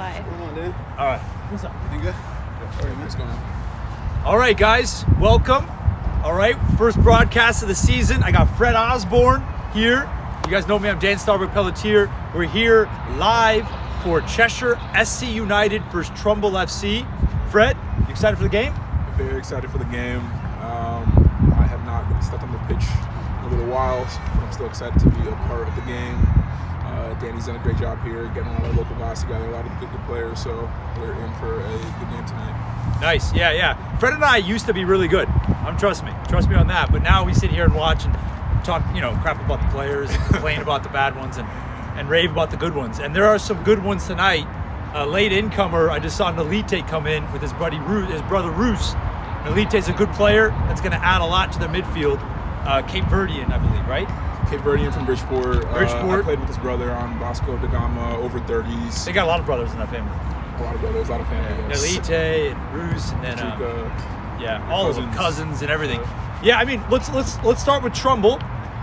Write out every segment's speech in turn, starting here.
live. Come on, dude. All right. What's up? You good? All right, what's going on? All right, guys. Welcome. All right. First broadcast of the season. I got Fred Osborne here. You guys know me. I'm Dan Starbuck Pelletier. We're here live for Cheshire SC United versus Trumbull FC. Fred, you excited for the game? Very excited for the game. Um, I have not really stepped on the pitch in a little while, but I'm still excited to be a part of the game. Uh, Danny's done a great job here, getting a lot of local guys together, a lot of good, good players, so we're in for a good game tonight. Nice. Yeah, yeah. Fred and I used to be really good. Um, trust me. Trust me on that. But now we sit here and watch and talk, you know, crap about the players, and complain about the bad ones, and and rave about the good ones. And there are some good ones tonight. A late incomer, I just saw Nalite come in with his buddy Roos, his brother Roos. Nalite's a good player that's going to add a lot to their midfield. Uh, Cape Verdean, I believe, right? Cape Verdean from Bridgeport. Uh, Bridgeport. I played with his brother on Vasco da Gama, over 30s. They got a lot of brothers in that family. a lot of brothers, a lot of family. yes. Nalite and Roos, and then um, Yeah, all of them, Cousins. cousins and everything. Yeah, I mean, let's let's let's start with Trumbull.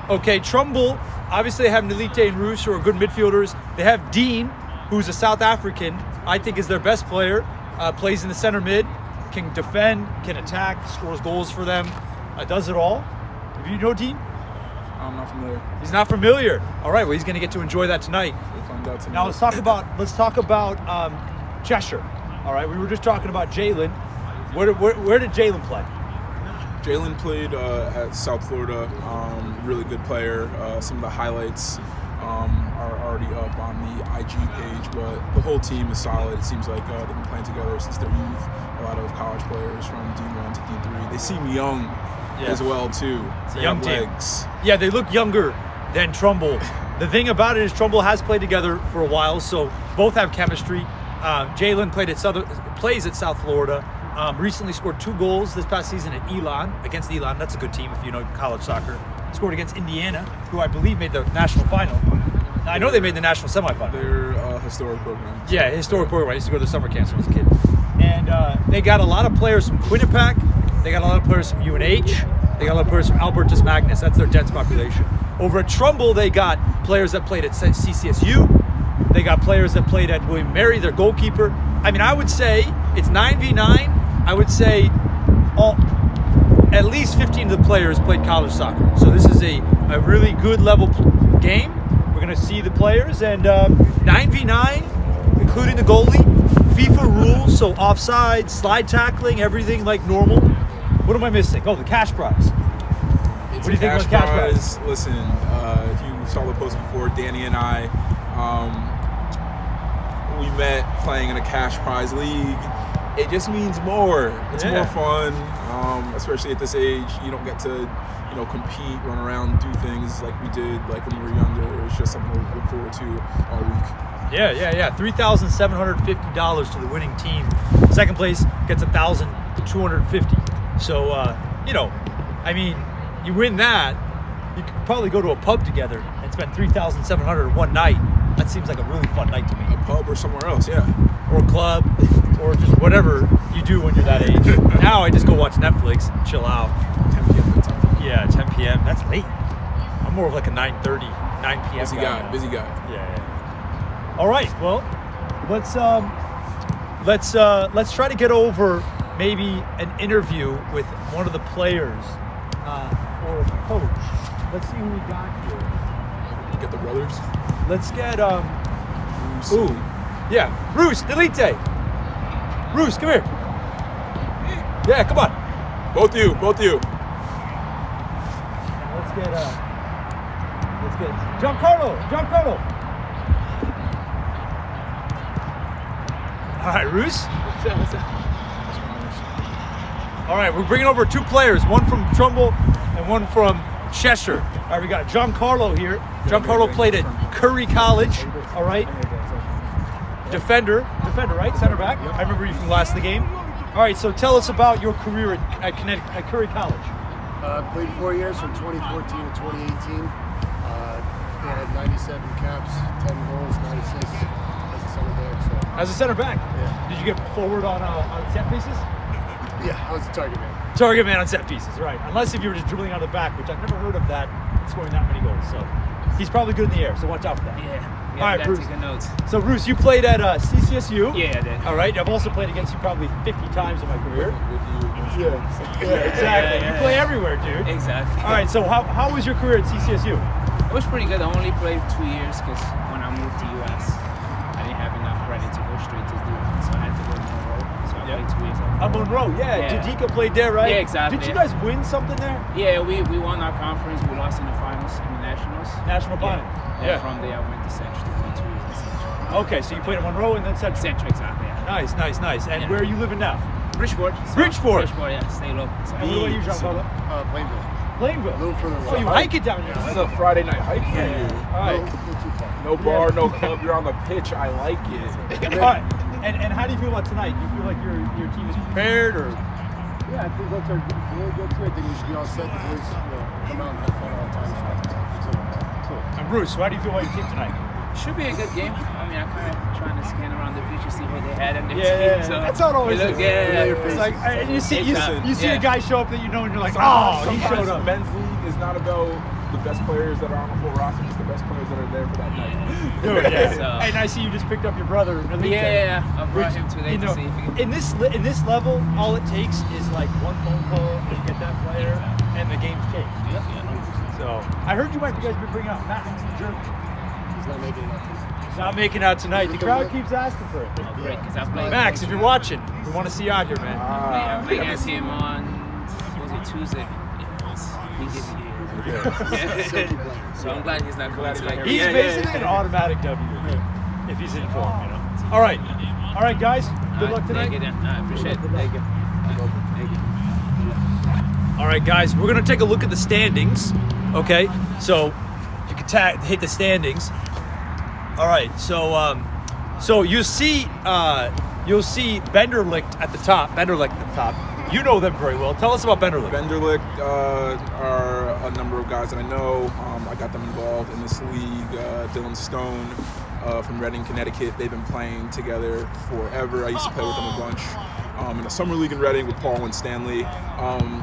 Okay, Trumbull. Obviously, they have Nalite and Roos who are good midfielders. They have Dean, who's a South African. I think is their best player. Uh, plays in the center mid, can defend, can attack, scores goals for them. Uh, does it all. Do you know Dean? I'm not familiar. He's not familiar. All right, well, he's going to get to enjoy that tonight. We'll find out tonight. Now let's talk about let's talk about um, Cheshire. All right, we were just talking about Jalen. Where, where, where did Jalen play? Jalen played uh, at South Florida. Um, really good player. Uh, some of the highlights um, are already up on the IG page, but the whole team is solid. It seems like uh, they've been playing together since their youth. A lot of college players from D1 to D3. They seem young Yeah. as well too. They young team. legs. Yeah, they look younger than Trumbull. The thing about it is Trumbull has played together for a while, so both have chemistry. Um, Jalen played at Southern, plays at South Florida. Um, recently scored two goals this past season at Elon against Elon. That's a good team if you know college soccer. Scored against Indiana, who I believe made the national final. Now, I know they made the national semifinal. They're a historic program. Yeah, historic program. I used to go to the summer camps when I was a kid. And uh, they got a lot of players from Quinnipiac. They got a lot of players from UNH. They got a lot of players from Albertus Magnus. That's their dense population. Over at Trumbull, they got players that played at CCSU. They got players that played at William Mary, their goalkeeper. I mean, I would say it's 9v9. I would say all, at least 15 of the players played college soccer. So this is a, a really good level game. We're going to see the players. And um, 9v9, including the goalie, FIFA rules, so offside, slide tackling, everything like normal. What am I missing? Oh, the cash prize. It's What do you think about cash prize? prize. Listen, uh, if you saw the post before, Danny and I, um, we met playing in a cash prize league. It just means more. It's Yeah. more fun, um, especially at this age. You don't get to, you know, compete, run around, do things like we did, like when we were younger. It's just something to look forward to all week. Yeah, yeah, yeah. Three thousand seven hundred fifty dollars to the winning team. Second place gets a thousand two hundred fifty. So uh, you know, I mean, you win that, you could probably go to a pub together and spend three thousand seven hundred one night. That seems like a really fun night to me. A pub or somewhere else, yeah. Or a club, or just whatever you do when you're that age. now I just go watch Netflix, and chill out. 10 p.m. Yeah, 10 p.m. That's late. I'm more of like a 9:30, 9 p.m. Busy guy guy, busy guy. Yeah, yeah. All right. Well, let's um, let's uh, let's try to get over maybe an interview with one of the players uh, or a coach. Let's see who we got here. Get the brothers. Let's get um. Ooh, yeah, Roos, Delite. Roos, come here. Yeah, come on. Both of you, both of you. Let's get uh. Let's get Giancarlo. Giancarlo. All right, Roos. All right, we're bringing over two players, one from Trumbull and one from Cheshire. All right, we got Giancarlo here. Giancarlo played at Curry College. All right, defender, defender, right, center back. I remember you from last the game. All right, so tell us about your career at, at, Connecticut, at Curry College. Uh, played four years from 2014 to 2018. Uh, had 97 caps, 10 goals, 96 as a center back. So As a center back, Yeah. did you get forward on uh, on set pieces? Yeah, I was the target man. Target man on set pieces, right? Unless if you were just dribbling out of the back, which I've never heard of that scoring that many goals. So he's probably good in the air. So watch out for that. Yeah. Yeah, All right, Bruce. taking notes. So, Bruce, you played at uh, CCSU. Yeah, I did. All right. I've also played against you probably 50 times in my career. With you. Yeah. Yeah, exactly. yeah, you play everywhere, dude. Exactly. All right. So, how, how was your career at CCSU? It was pretty good. I only played two years because when I moved to US, I didn't have enough credit to go straight to D1, so I had to go to Monroe. So I Yep. Played two Monroe. Yeah. Yeah. Jadika played there, right? Yeah, exactly. Did you guys win something there? Yeah, we, we won our conference. We lost in the finals in the nationals. National Yeah. final. And Yeah. from there, I went to Central to play two years at Central. Okay. So you played at Monroe and then Central. Central, exactly. Yeah. Nice, nice, nice. And Yeah. where are you living now? Bridgeport. so- Bridgeport. Bridgeport, yeah. Stay low. So, And what about you, Jean Paul? Uh, Plainville. Plainville. A little further So you hike it down here. This is a Friday night hike for Yeah. you. All No, right. no too far. No bar, no club. You're on the pitch. I like it. All right. And, and how do you feel about tonight? Do you feel like your your team is prepared or? Yeah, I think that's our really good too. I think we should be all set. The boys, you know, come out and have fun all the time. So, so, And Bruce, how do you feel about your team tonight? Should be a good game. I mean, I'm kind of trying to scan around the pitch to see what they had in their Yeah, team. So that's how it always look, is. Yeah, Yeah, It's like uh, you see you, Exactly. you see a guy show up that you know and you're like, oh, he showed up. Men's league is not about the best players that are on the full roster. just the best players that are there for that night. Dude, yeah. So- And I see you just picked up your brother. yeah, Malik, yeah, there. yeah. I brought Which, him today you know, to see if he can. in this in this level, all it takes is like one phone call and get that player, and the game's changed. So I heard you might you guys be bringing out Max in Germany. he's not making enough. He's not making out tonight. The crowd keeps asking for it. Oh, great, because I played. Max, if you're watching, we want to see you out here, man. I Ah, played against him on was it Tuesday? He gave me yeah. so I'm glad he's not coming tonight. He's Yeah, yeah, basically yeah. an automatic W if he's in form, you know. All right, all right, guys. Good All luck right, tonight. Thank you, then. I appreciate it. Thank you. Thank you. All right, guys, we're gonna take a look at the standings. Okay, so you can ta- hit the standings. All right, so um, so you see uh, you'll see Benderlicht at the top. Benderlicht at the top. You know them very well. Tell us about Benderlick. Benderlick uh, are a number of guys that I know. Um, I got them involved in this league. Uh, Dylan Stone uh, from Redding, Connecticut. They've been playing together forever. I used to play with them a bunch um, in a summer league in Redding with Paul and Stanley. Um,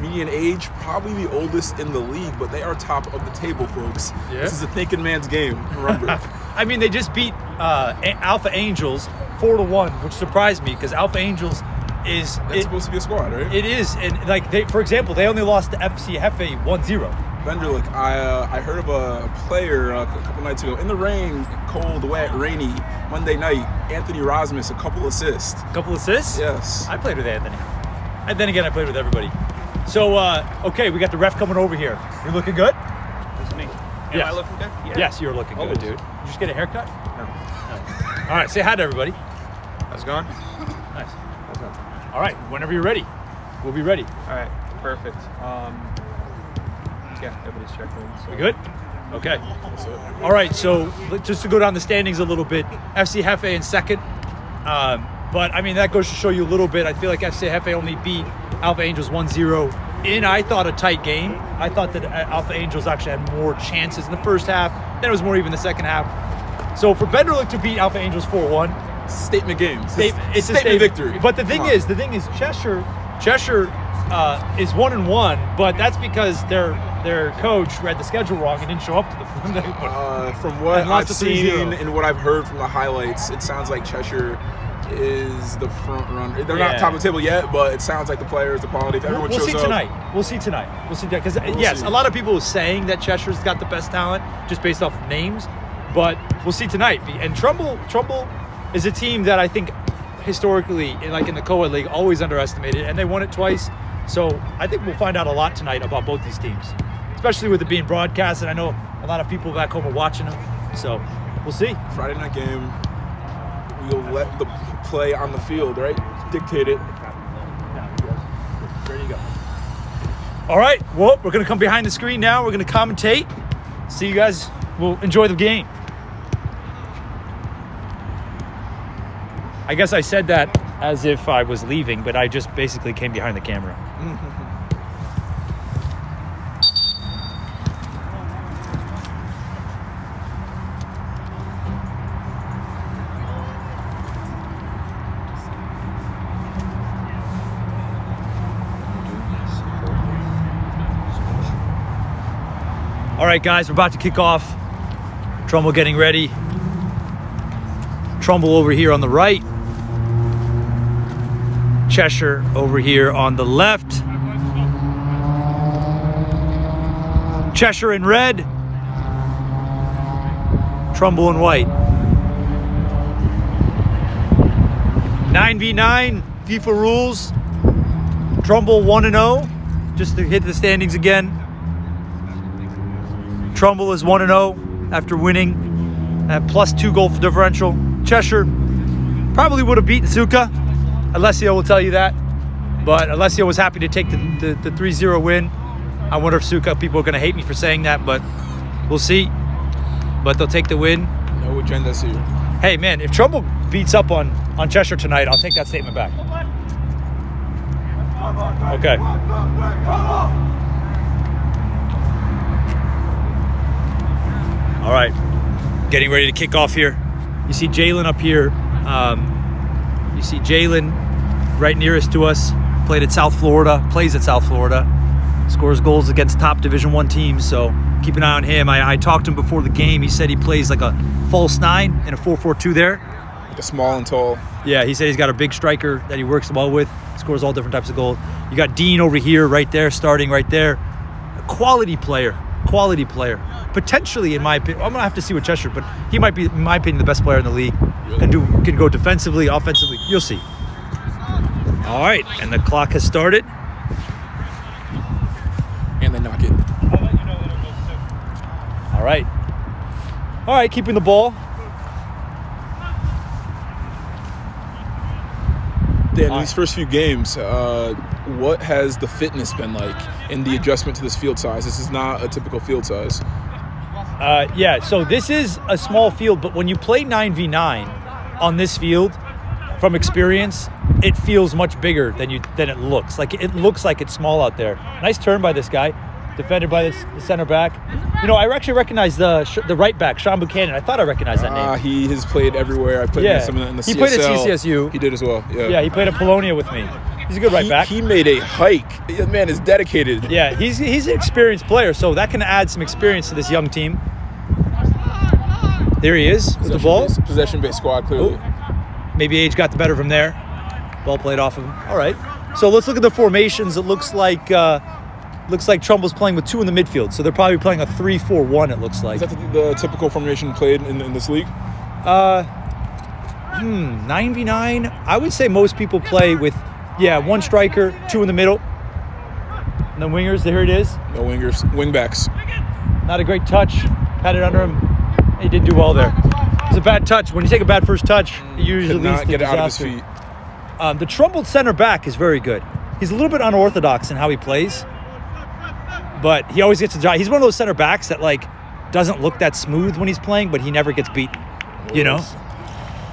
median age, probably the oldest in the league, but they are top of the table, folks. Yeah. This is a thinking man's game. Remember. I mean, they just beat uh, A- Alpha Angels four to one, which surprised me because Alpha Angels is That's it, supposed to be a squad, right? it is and like they, for example, they only lost to FC Hefe 1-0. Benderlick, I uh, I heard of a player uh, a couple nights ago in the rain, cold, wet, rainy Monday night. Anthony Rasmus, a couple assists. couple assists. Yes. I played with Anthony. And then again, I played with everybody. So, uh, okay, we got the ref coming over here. You're looking good? That's me. Am Yes. I looking good? Yeah. Yes, you're looking good, dude. Did you just get a haircut? No. All right, say hi to everybody. How's it going? All right, whenever you're ready, we'll be ready. All right, perfect. Um, yeah, everybody's checking. So. We good? Okay. All right, so just to go down the standings a little bit, FC Hefe in second. Um, but I mean, that goes to show you a little bit. I feel like FC Hefe only beat Alpha Angels 1 0 in, I thought, a tight game. I thought that uh, Alpha Angels actually had more chances in the first half, then it was more even the second half. So for Benderlick to beat Alpha Angels 4 1, Statement game. It's, State- a, it's a statement, statement victory. But the thing is, the thing is, Cheshire, Cheshire uh, is one and one, but that's because their their coach read the schedule wrong and didn't show up to the. Uh, from what I've seen and what I've heard from the highlights, it sounds like Cheshire is the front runner. They're Yeah. not top of the table yet, but it sounds like the players, the quality. If We'll, everyone we'll shows see up, tonight. We'll see tonight. We'll see because We'll yes, see. a lot of people were saying that Cheshire's got the best talent just based off of names, but we'll see tonight. And Trumbull, Trumbull is a team that I think historically, in- like in the co-ed league, always underestimated, and they won it twice. So I think we'll find out a lot tonight about both these teams, especially with it being broadcast. And I know a lot of people back home are watching them, so we'll see. Friday night game, we'll let the play on the field, right? Dictate it. There you go. All right. Well, we're gonna come behind the screen now. We're gonna commentate. See you guys. We'll enjoy the game. I guess I said that as if I was leaving, but I just basically came behind the camera. All right, guys, we're about to kick off. Trumbull getting ready. Trumbull over here on the right. Cheshire over here on the left. Cheshire in red. Trumbull in white. 9v9 FIFA rules. Trumbull 1 and 0 just to hit the standings again. Trumbull is 1 0 after winning at plus 2 goal differential. Cheshire probably would have beaten Suka. Alessio will tell you that. But Alessio was happy to take the, the, the 3-0 win. I wonder if Suka people are going to hate me for saying that, but we'll see. But they'll take the win. No agendas here. Hey man, if Trumbull beats up on on Cheshire tonight, I'll take that statement back. Okay. All right, getting ready to kick off here. You see Jalen up here. Um, you see Jalen right nearest to us. Played at South Florida. Plays at South Florida. Scores goals against top Division One teams. So keep an eye on him. I, I talked to him before the game. He said he plays like a false nine and a 4-4-2 there. Like a small and tall. Yeah, he said he's got a big striker that he works well with, scores all different types of goals. You got Dean over here, right there, starting right there. A quality player, quality player. Potentially, in my opinion, I'm gonna have to see with Cheshire, but he might be, in my opinion, the best player in the league. Can do, can go defensively, offensively. You'll see. All right, and the clock has started. And they knock it. All right, all right, keeping the ball. Dan, All these first few games, uh, what has the fitness been like in the adjustment to this field size? This is not a typical field size. Uh, yeah, so this is a small field, but when you play 9v9 on this field, from experience, it feels much bigger than you than it looks. Like it looks like it's small out there. Nice turn by this guy, defended by this, the center back. You know, I actually recognize the the right back, Sean Buchanan. I thought I recognized that Uh, name. he has played everywhere. I played Yeah. against him in the He CSL. played at CCSU. He did as well. Yeah. Yeah, he played at Polonia with me. He's a good right he, back. he made a hike. The man is dedicated. yeah, he's he's an experienced player, so that can add some experience to this young team. There he is with the ball. Possession-based- Possession-based squad, clearly. Maybe age got the better of him there. Ball played off of him. All right. So let's look at the formations. It looks like uh, looks like Trumbull's playing with two in the midfield. So they're probably playing a 3-4-1. It looks like. Is that the, the typical formation played in, in this league? Uh, hmm, 9v9. I would say most people play with, yeah, one striker, two in the middle. And the wingers. There it is. No wingers, wingbacks. Not a great touch. Had it under him. He did do well there. It's a bad touch. When you take a bad first touch, it usually Could leads to get it out of his disaster. feet. Um, the Trumbull center back is very good. He's a little bit unorthodox in how he plays, but he always gets the job. He's one of those center backs that like doesn't look that smooth when he's playing, but he never gets beaten. You know,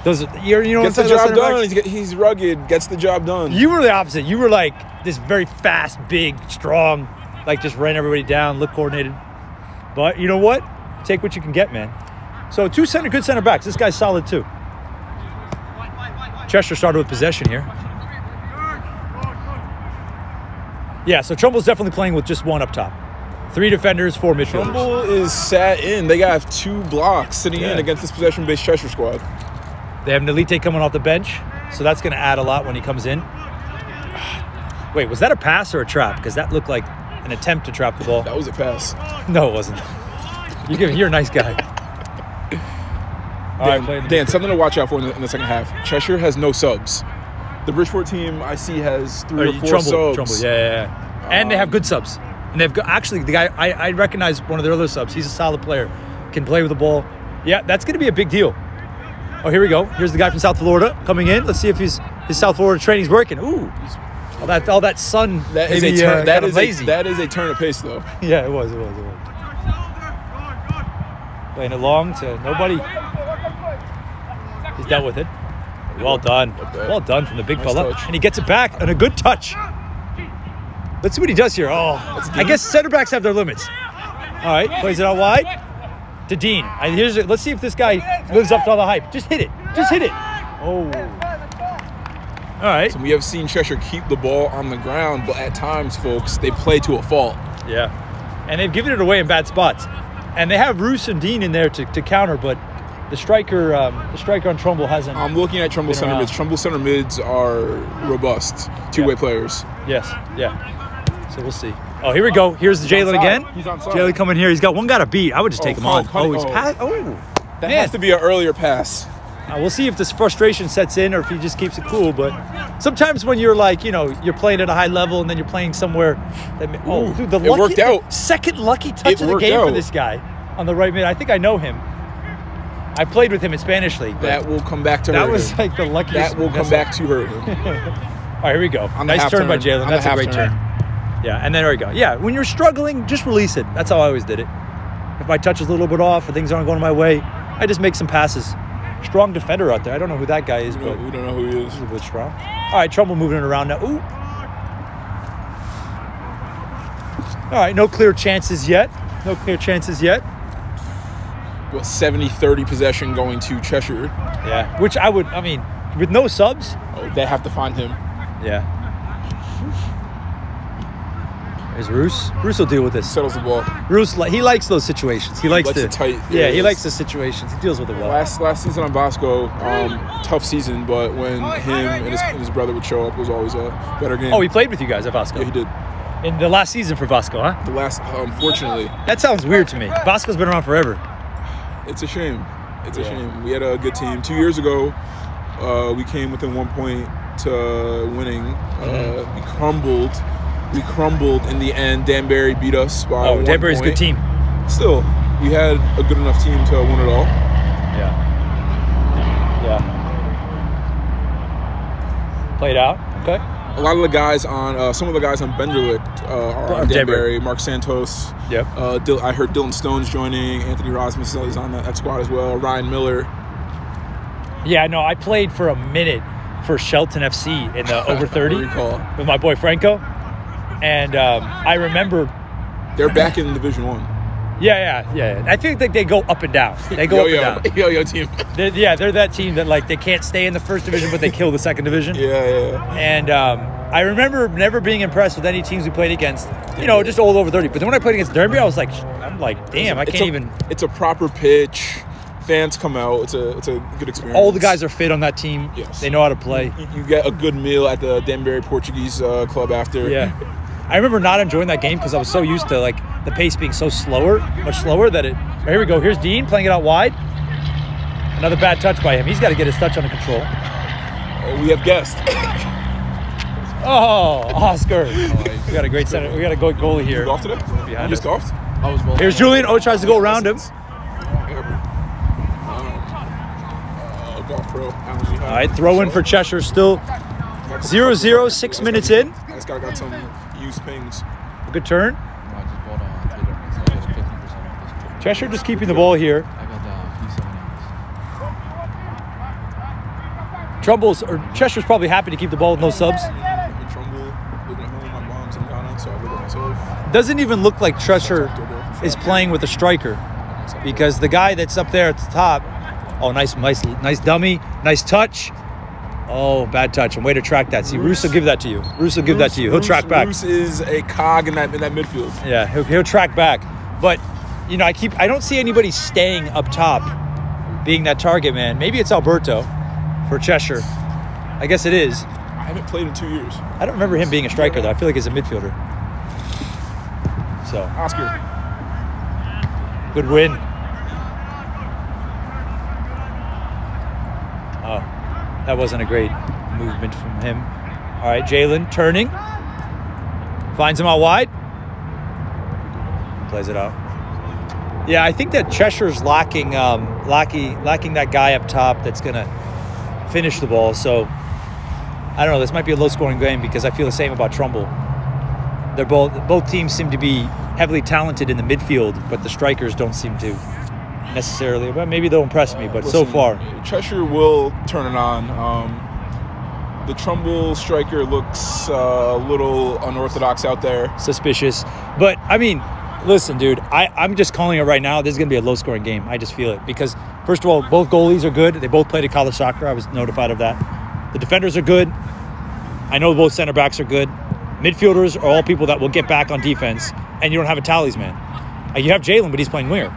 those you're, you know Gets the job done. He's, he's rugged. Gets the job done. You were the opposite. You were like this very fast, big, strong, like just ran everybody down, look coordinated. But you know what? Take what you can get, man. So two center, good center backs. This guy's solid too. Cheshire started with possession here. Yeah, so Trumbull's definitely playing with just one up top. Three defenders, four midfielders. Trumbull is sat in. They got two blocks sitting Yeah. in against this possession-based Cheshire squad. They have Nelite coming off the bench, so that's going to add a lot when he comes in. Wait, was that a pass or a trap? Because that looked like an attempt to trap the ball. That was a pass. No, it wasn't. You're a nice guy. All right, Dan, Dan, something to watch out for in the, in the second half. Cheshire has no subs. The Bridgeport team I see has three oh, Or or four Trumbull, subs. Trumbull, yeah, yeah, yeah. And they have good subs. And they've got, actually the guy I, I recognize one of their other subs. He's a solid player, can play with the ball. Yeah, that's going to be a big deal. Oh, here we go. Here's the guy from South Florida coming in. Let's see if his his South Florida training's working. Ooh, all that all that sun. That is a turn. uh, that is lazy. a that is a turn of pace though. yeah, it was. It was. It was. Playing it long to nobody. He's dealt with it. Well done. Well done from the big Nice fella. touch. And he gets it back and a good touch. Let's see what he does here. Oh, I guess center backs have their limits. All right, plays it out wide to Dean. And here's it. Let's see if this guy lives up to all the hype. Just hit it. Just hit it. Oh. All right. So we have seen Cheshire keep the ball on the ground, but at times, folks, they play to a fault. Yeah. And they've given it away in bad spots. and they have Roos and Dean in there to, to counter, but the striker, um, the striker on Trumbull hasn't. I'm looking at Trumbull center around. mids. Trumbull center mids are robust, two-way Yeah. players. yes, yeah. So we'll see. Oh, here we go. Here's Jalen again. He's onside. Jalen coming here. He's got one got a beat. I would just Oh, take him on. Oh, he's oh. pa- Oh, That Man. has to be an earlier pass. Uh, we'll see if this frustration sets in or if he just keeps it cool. But sometimes when you're like, you know, you're playing at a high level and then you're playing somewhere. That, oh, Ooh, dude, the it lucky, worked out. Second lucky touch It of the game for this guy on the right mid. I think I know him. I played with him in Spanish league. That will come back to her. that was like the luckiest. That will come back to her. All right, here we go. On nice half turn, by turn. Jalen. That's a great turn. turn. Yeah, and then there we go. Yeah, when you're struggling, just release it. That's how I always did it. If my touch is a little bit off or things aren't going my way, I just make some passes. Strong defender out there. I don't know who that guy is, We but we don't know who he is. a bit strong. All right, Trumbull moving it around now. Ooh. All right, no clear chances yet. No clear chances yet. What 70-30 possession going to Cheshire. Yeah, which I would. I mean, with no subs. Oh, they have to find him. Yeah. There's Roos. Roos will deal with this. Settles the ball. Bruce, li- he likes those situations. He likes, likes to it tight. Yeah, he Yes. likes the situations. He deals with it well. Last last season on Vasco, um, tough season, but when him and his, and his brother would show up, it was always a better game. Oh, he played with you guys at Vasco yeah, he did. in the last season for Vasco, huh? The last, unfortunately, That sounds weird to me. Vasco's been around forever. it's a shame. It's a shame. We had a good team. Two years ago, uh, we came within one point to winning. Uh, Mm-hmm. we crumbled. We crumbled in the end. Danbury beat us by Oh, Danbury's a good team. Still, we had a good enough team to win it all. Yeah. Yeah. Played out. Okay. A lot of the guys on, uh, some of the guys on Benderlicht uh, are on Danbury. Mark Santos. Yep. Uh, Dil- I heard Dylan Stone's joining. Anthony Rasmussen is on that, that squad as well. Ryan Miller. Yeah, no, I played for a minute for Shelton FC in the over 30 with my boy Franco. And um, I remember, They're back in Division One. yeah, yeah, yeah. I think that they go up and down. They go yo, up and down. yo, yo, yo, team. They're, yeah, they're that team that like they can't stay in the first division, but they kill the second division. Yeah, yeah. And um, I remember never being impressed with any teams we played against. You know, just all over thirty. But then when I played against Derby, I was like, I'm like, damn, I can't a- even. It's a proper pitch. Fans come out. It's a it's a good experience. All the guys are fit on that team. Yes. They know how to play. You, you get a good meal at the Danbury Portuguese uh, club after. Yeah. I remember not enjoying that game because I was so used to like the pace being so slower, much slower that it. Here we go. Here's Dean playing it out wide. Another bad touch by him. He's got to get his touch under control. Oh, we have guests. Oh, Oscar. We got a great center. We got a good goalie You here. golfed today? Behind you just us. golfed? I was Here's Julian. Oh, tries to go around him. Uh, golf pro. Alan Lehigh. All right, throw in for Cheshire. Still 0-0, six minutes in. This guy got some used pings. Good turn. I just bought on Taylor Mix. I got 50% off this. Cheshire just keeping the ball here. I got the P7 Trumbull's or Cheshire's probably happy to keep the ball with no subs. I'm in Trumbull, living at home. My mom's in Ghana, so I live with myself. Doesn't even look like Cheshire is playing with a striker because the guy that's up there at the top. Oh, nice, nice, nice dummy, nice touch. Oh, bad touch. And way to track that. See, Roos will give that to you. Roos will give that to you. He'll Bruce- track back. Bruce is a cog in that in that midfield. Yeah, he'll, he'll track back. But you know, I keep I don't see anybody staying up top, being that target man. Maybe it's Alberto for Cheshire. I guess it is. I haven't played in two years. I don't remember him being a striker though. I feel like he's a midfielder. So Oscar. good win. Oh, that wasn't a great movement from him. All right, Jalen turning, finds him out wide, plays it out. Yeah, I think that Cheshire's lacking, um, lacking, lacking that guy up top that's gonna finish the ball. So I don't know. This might be a low-scoring game because I feel the same about Trumbull. They're both both teams seem to be heavily talented in the midfield, but the strikers don't seem to necessarily. But maybe they'll impress me. But so Listen, far, Cheshire will turn it on. Um, the Trumbull striker looks uh, a little unorthodox out there. suspicious. But I mean, listen, dude, I, I'm just calling it right now. This is going to be a low scoring game. I just feel it because, first of all, both goalies are good. They both played at college soccer. I was notified of that. The defenders are good. I know both center backs are good. Midfielders are all people that will get back on defense, and you don't have a talisman. Uh, You have Jalen, but he's playing winger.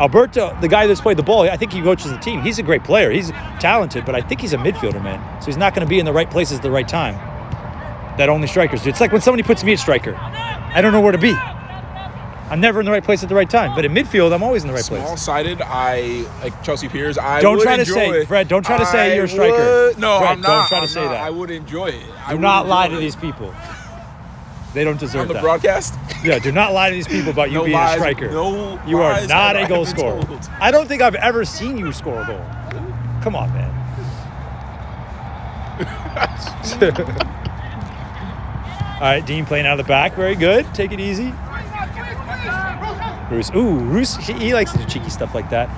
Alberto, the guy that's played the ball, I think he coaches the team. He's a great player. He's talented, but I think he's a midfielder, man. So he's not going to be in the right places at the right time. That only strikers do. It's like when somebody puts me at striker. I don't know where to be. I'm never in the right place at the right time. But in midfield, I'm always in the right place. Small-sided, I like Chelsea Piers. I Don't try to enjoy say- Fred, don't try to say I you're a striker. would- no, Fred, I'm not. don't try to I'm say not. that. I would enjoy it. I Do not lie to it. these people. They don't deserve on the that. broadcast. Yeah, do not lie to these people about you No being lies, a striker. no you are not a goal scorer. told. I don't think I've ever seen you score a goal. Come on, man. All right, Dean playing out of the back. Very good. Take it easy. Roos. Ooh, Roos, he, he likes to do cheeky stuff like that.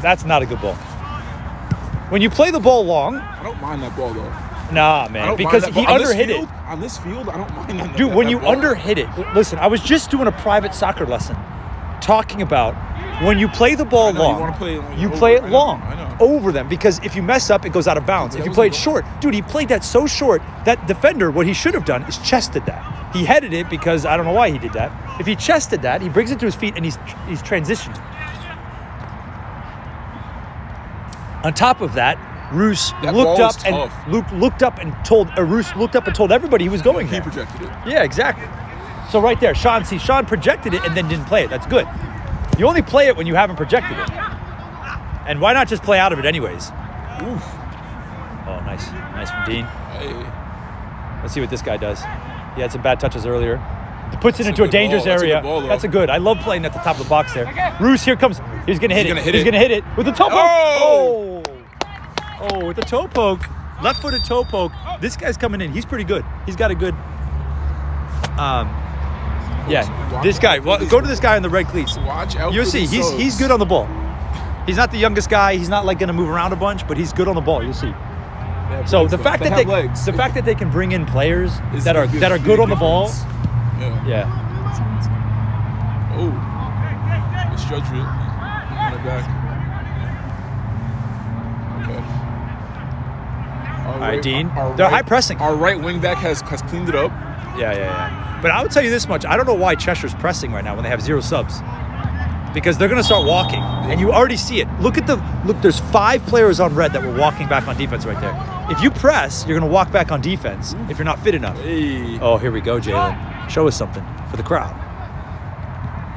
That's not a good ball. When you play the ball long, I don't mind that ball though. Nah, man, because that he this underhit it. On this field, I don't mind that. Dude, that- when you ball. underhit it, listen, I was just doing a private soccer lesson talking about when you play the ball know, you long, wanna play it long you over- play it I know, long I over them because if you mess up, it goes out of bounds. That if you play it short, dude, he played that so short that defender, what he should have done is chested that. He headed it because I don't know why he did that. If he chested that, he brings it to his feet and he's he's transitioned. On top of that, Roos That looked up and tough. Luke looked up and told uh, Roos looked up and told everybody he was going He there. projected it. Yeah, exactly. So right there, Sean, see, Sean projected it and then didn't play it. That's good. You only play it when you haven't projected it. And why not just play out of it anyways? Oof. Oh, nice. Nice from Dean. Hey. Let's see what this guy does. He had some bad touches earlier. He puts it That's a into a good dangerous ball. That's a area. good ball. That's a good. I love playing at the top of the box there. Roos, here comes. He's gonna hit He's it. gonna hit He's it. gonna hit it with the toe poke. Oh! Oh, oh, with the toe poke, left-footed toe poke. This guy's coming in. He's pretty good. He's got a good. Um, yeah, this guy. Well, go to this guy in the red cleats. Watch out. You'll see. He's he's good on the ball. He's not the youngest guy. He's not like gonna move around a bunch, but he's good on the ball. You'll see. So the fact that they the fact that they can bring in players that are that are good on the ball. Yeah. yeah. Oh. Misjudged it. Run it back. Okay. Our All right, Dean. our They're high pressing. Our right wing back has, has cleaned it up. Yeah, yeah, yeah. But I would tell you this much: I don't know why Cheshire's pressing right now when they have zero subs, because they're going to start walking, and you already see it. Look at the look. There's five players on red that were walking back on defense right there. If you press, you're going to walk back on defense if you're not fit enough. Hey. Oh, here we go, Jalen. Show us something for the crowd.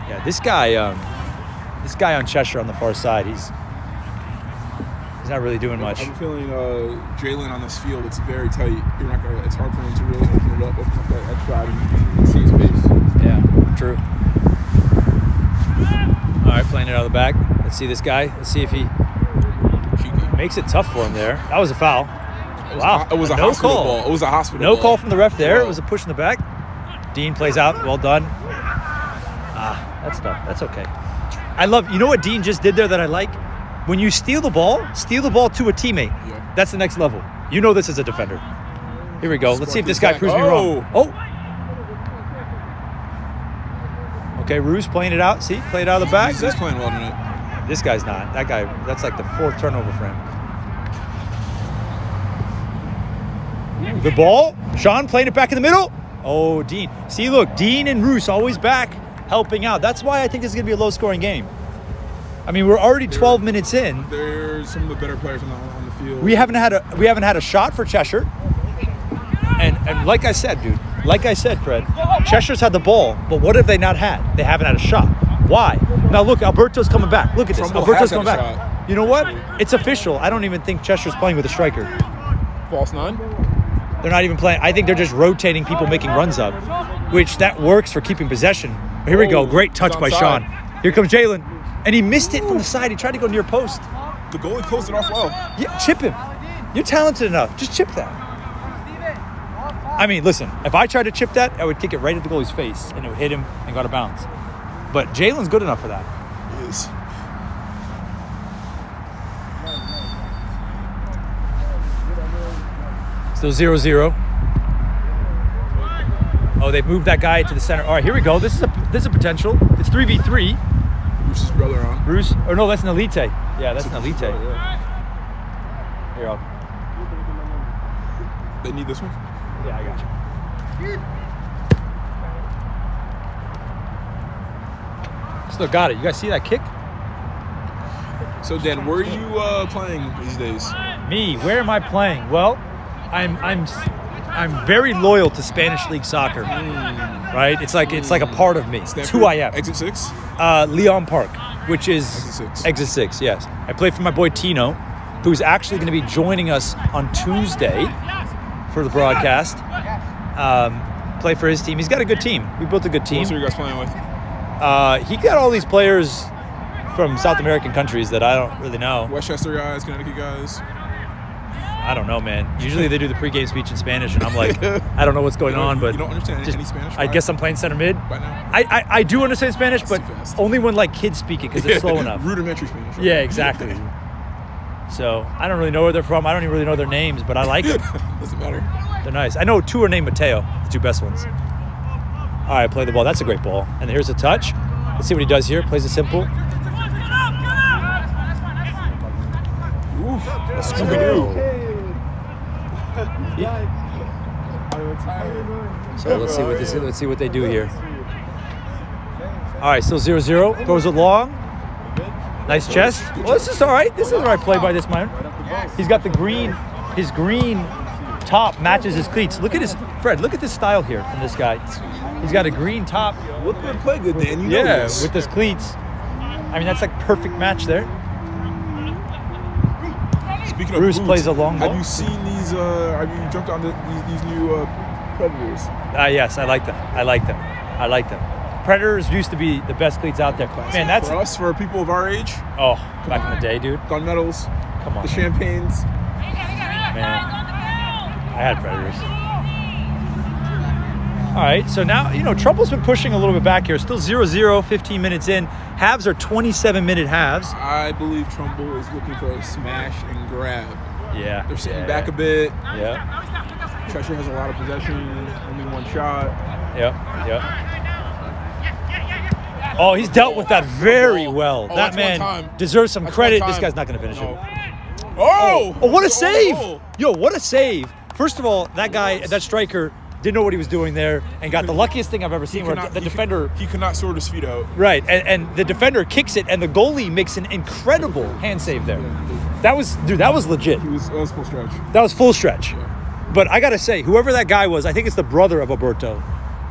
Yeah, this guy, um, this guy on Cheshire on the far side, he's he's not really doing much. I'm feeling uh, Jalen on this field. It's very tight. You're not gonna. It's hard for him to really open it up, open up that, that shot, and, see his face. Yeah, true. All right, playing it out of the back. Let's see this guy. Let's see if he makes it tough for him there. That was a foul. It was Wow, A, it was a no hospital call. ball. It was a hospital. No ball. call from the ref there. It was a push in the back. Dean plays out. Well done. Ah, that's tough. That's okay. I love. You know what Dean just did there that I like? When you steal the ball, steal the ball to a teammate. Yeah. That's the next level. You know this as a defender. Here we go. Let's see if this guy proves me wrong. Oh. Okay, Ruse playing it out. See, play it out of the back. He's, playing well tonight. This guy's not. That guy, that's like the fourth turnover for him. Good ball. Sean playing it back in the middle. Oh, Dean. See, look, Dean and Roos always back helping out. That's why I think this is going to be a low scoring game. I mean, we're already 12 minutes in. They're some of the better players on the, on the field. We haven't had a we haven't had a shot for Cheshire. And and like I said, dude, like I said, Fred, Cheshire's had the ball, but what have they not had? They haven't had a shot. Why? Now look, Alberto's coming back. Look at this. Trumbull Alberto's coming back. shot. You know what? It's official. I don't even think Cheshire's playing with a striker. false nine. They're not even playing. I think they're just rotating people making runs up, which that works for keeping possession. Here we oh, go. Oh, Great touch by. Sean. Here comes Jalen. And he missed it from the side. He tried to go near post. The goalie closed it off well. Yeah, chip him. You're talented enough. Just chip that. I mean, listen, if I tried to chip that, I would kick it right at the goalie's face and it would hit him and go out of bounds. But Jalen's good enough for that. He is. Still 0 0. Oh, they've moved that guy to the center. All right, here we go. This is a this is a potential. It's 3v3. Bruce's brother on. Bruce, or no, that's Nalite. Yeah, that's an elite. Here, I'll, They need this one. yeah, I got you. Still got it. You guys see that kick? So Dan, where are you uh, playing these days? Me, where am I playing? Well, I'm I'm I'm very loyal to Spanish league soccer. Right? It's like it's like a part of me. It's who I am. Exit six. Uh, Leon Park, which is Exit six. Exit six, yes. I play for my boy Tino, who's actually going to be joining us on Tuesday for the broadcast. Um, play for his team. He's got a good team. We built a good team. else are you guys playing with? Uh, he got all these players from South American countries that I don't really know. Westchester guys, Connecticut guys. I don't know, man. Usually they do the pregame speech in Spanish, and I'm like, I don't know what's going on, but you don't understand just- any Spanish. I guess I'm playing center mid. by now. I, I, I do understand Spanish, but only when like kids speak it because it's slow enough. Rudimentary Spanish. right? Yeah, exactly. So I don't really know where they're from. I don't even really know their names, but I like them. Doesn't matter. They're nice. I know two are named Mateo, the two best ones. All right, play the ball. That's a great ball. And here's a touch. Let's see what he does here. Plays it simple. Oof. Scooby Doo. So let's see what this. Let's see what they do here. All right, so 0-0. Throws it long. Nice chest. Well, this is all right. This is all right play by this man. He's got the green. His green top matches his cleats. Look at his Fred. Look at this style here from this guy. He's got a green top. Look good, play good, Dan. You know Yeah, this. with his cleats. I mean, that's like perfect match there. Speaking of Bruce boots, plays a long Have ball. you seen these? Uh, have you jumped on the, these, these new uh, predators? Ah, yes, I like them. I like them. I like them. Predators used to be the best cleats out there. Class Man, that's for us, for people of our age. oh, back in the day, dude. Gun Gunmetals, Come on, the champagnes. man. I had Predators. All right, so now, you know, Trumbull's been pushing a little bit back here. Still 0 0, 15 minutes in. Halves are 27 minute halves. I believe Trumbull is looking for a smash and grab. Yeah. They're sitting yeah, back a bit. Yeah. Cheshire has a lot of possession, only one shot. Yep. Yep. Oh, he's dealt with that very Oh, well. oh, that man deserves some That's credit. This guy's not going to finish No. it. Oh! Oh, what a oh, save! Oh. Yo, what a save! First of all, that guy, that striker, didn't know what he was doing there and got the luckiest thing I've ever seen where cannot- the he could- defender. He could not sort his feet out. Right, and, and the defender kicks it, and the goalie makes an incredible hand save there. That was, dude, that was legit. He was, that was full stretch. That was full stretch. Yeah. But I gotta say, whoever that guy was, I think it's the brother of Alberto.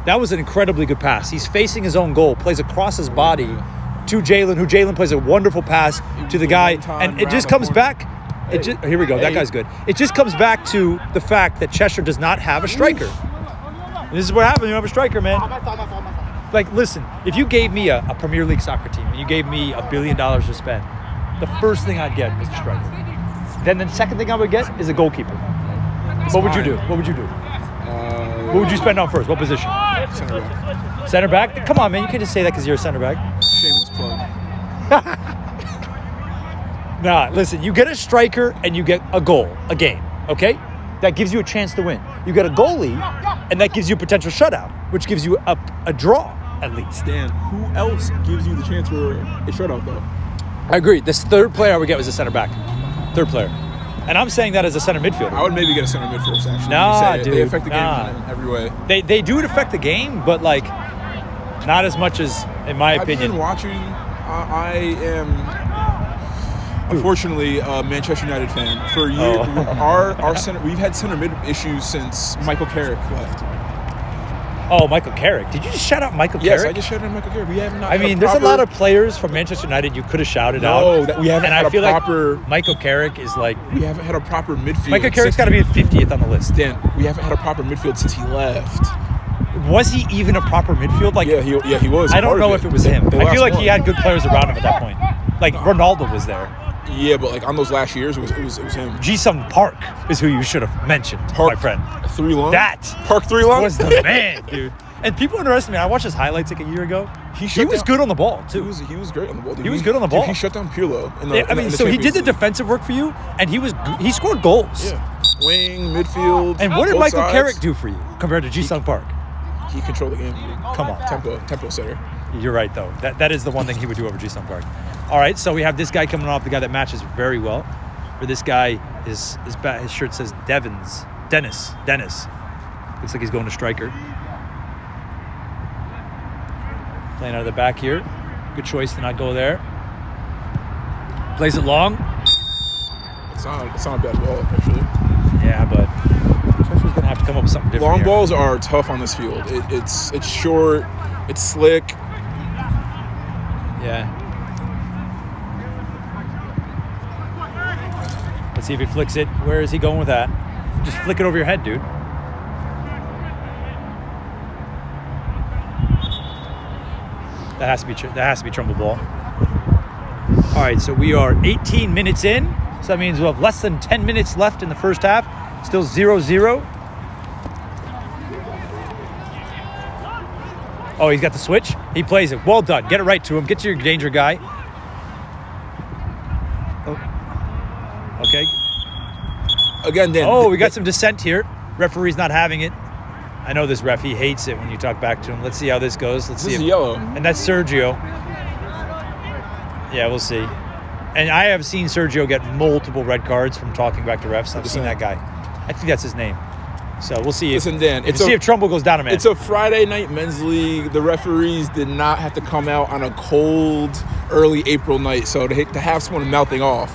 That was an incredibly good pass. He's facing his own goal, plays across his body to Jalen, who Jalen plays a wonderful pass to the guy, and it just comes back. It just, here we go. That guy's good. It just comes back to the fact that Cheshire does not have a striker. This is what happens when you have a striker, man. Like, listen, if you gave me a, a Premier League soccer team and you gave me a billion dollars to spend, the first thing I'd get is a striker. Then the second thing I would get is a goalkeeper. What would you do? What would you do? Uh, What would you spend on first? What position? center back. Center back? Come on, man. You can't just say that because you're a center back. Shameless plug. Nah, listen. You get a striker and you get a goal, a game. Okay, that gives you a chance to win. You get a goalie, and that gives you a potential shutout, which gives you a, a draw at least. Dan, who else gives you the chance for a shutout though? I agree. This third player I would get was a center back. Third player, and I'm saying that as a center midfielder. I would maybe get a center midfielder, actually. Nah, it. They dude, affect the game nah. in every way. They they do affect the game, but like not as much as in my opinion. I've been watching. I am. Unfortunately, a Manchester United fan. For years, Oh. our our center, we've had center mid issues since Michael Carrick left. Oh, Michael Carrick. Did you just shout out Michael Yes, Carrick? Yes, I just shouted out Michael Carrick. We have not. I mean, there's a lot of players from Manchester United you could have shouted No, out. that we haven't and had I a feel proper- like Michael Carrick is like We haven't had a proper midfield. Michael Carrick's got to be 50th on the list. Dan, we haven't had a proper midfield since he left. Was he even a proper midfield? Like, Yeah, he yeah he was. I don't know of if it was him. The I feel like he had good players around him at that point. Like Ronaldo was there. Yeah, but like on those last years, it was it was, it was him. Jisung Park is who you should have mentioned, Park my friend. Three long. That Park three long was the man, dude. And people underestimate. I watched his highlights like a year ago. He He, was down- good on the ball He too. was he was great on the ball. Dude. He was good on the ball. Dude, he shut down Pirlo. In the, Yeah, I the- mean, in so he did the defensive work for you, and he was he scored goals. Yeah, wing, midfield. And what did Michael sides. Carrick do for you compared to Jisung Park? He controlled the game. Come on. tempo tempo setter. You're right, though. That that is the one thing he would do over Jisung Park. All right, so we have this guy coming off, the guy that matches very well. For this guy, his his, his shirt says Devons, Dennis, Dennis. Looks like he's going to striker. Playing out of the back here. Good choice to not go there. Plays it long. It's not, it's not a bad ball, actually. Yeah, but Cheshire's gonna have to come up with something different. Long here. balls are tough on this field. It, it's it's short, it's slick. Yeah. Let's see if he flicks it. Where is he going with that? Just flick it over your head, dude. That has to be that has to be Trumbull ball. All right, so we are 18 minutes in. So that means we'll have less than 10 minutes left in the first half. Still 0-0. Oh, he's got the switch. He plays it. Well done. Get it right to him. Get to your danger guy. Oh. Okay. Again, Dan. Oh, we got some dissent here. Referee's not having it. I know this ref. He hates it when you talk back to him. Let's see how this goes. Let's This see. is yellow. And that's Sergio. Yeah, we'll see. And I have seen Sergio get multiple red cards from talking back to refs. I've seen that guy. I think that's his name. So we'll see. If, Listen, Dan, it's see if Trumbull goes down a man. It's a Friday night men's league. The referees did not have to come out on a cold, early April night, so to, to have someone mouthing off,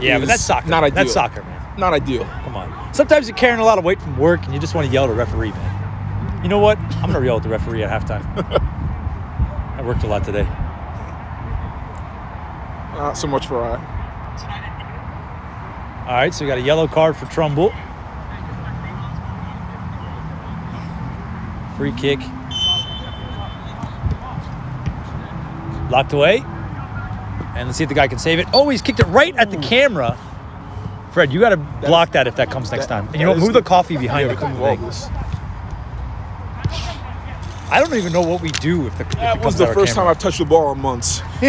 yeah, but that's soccer. not ideal. That's soccer, man. not ideal. Come on. Sometimes you're carrying a lot of weight from work and you just want to yell at a referee, man. You know what? I'm gonna yell at the referee at halftime. I worked a lot today. Not so much for I. All right, so we got a yellow card for Trumbull. Free kick. Locked away. And let's see if the guy can save it. Oh, he's kicked it right at the camera. Fred, you got to block that if that comes next time. And you know, move the coffee behind Yeah, the come thing. this. I don't even know what we do if the if That was the first time. I've touched the ball in months.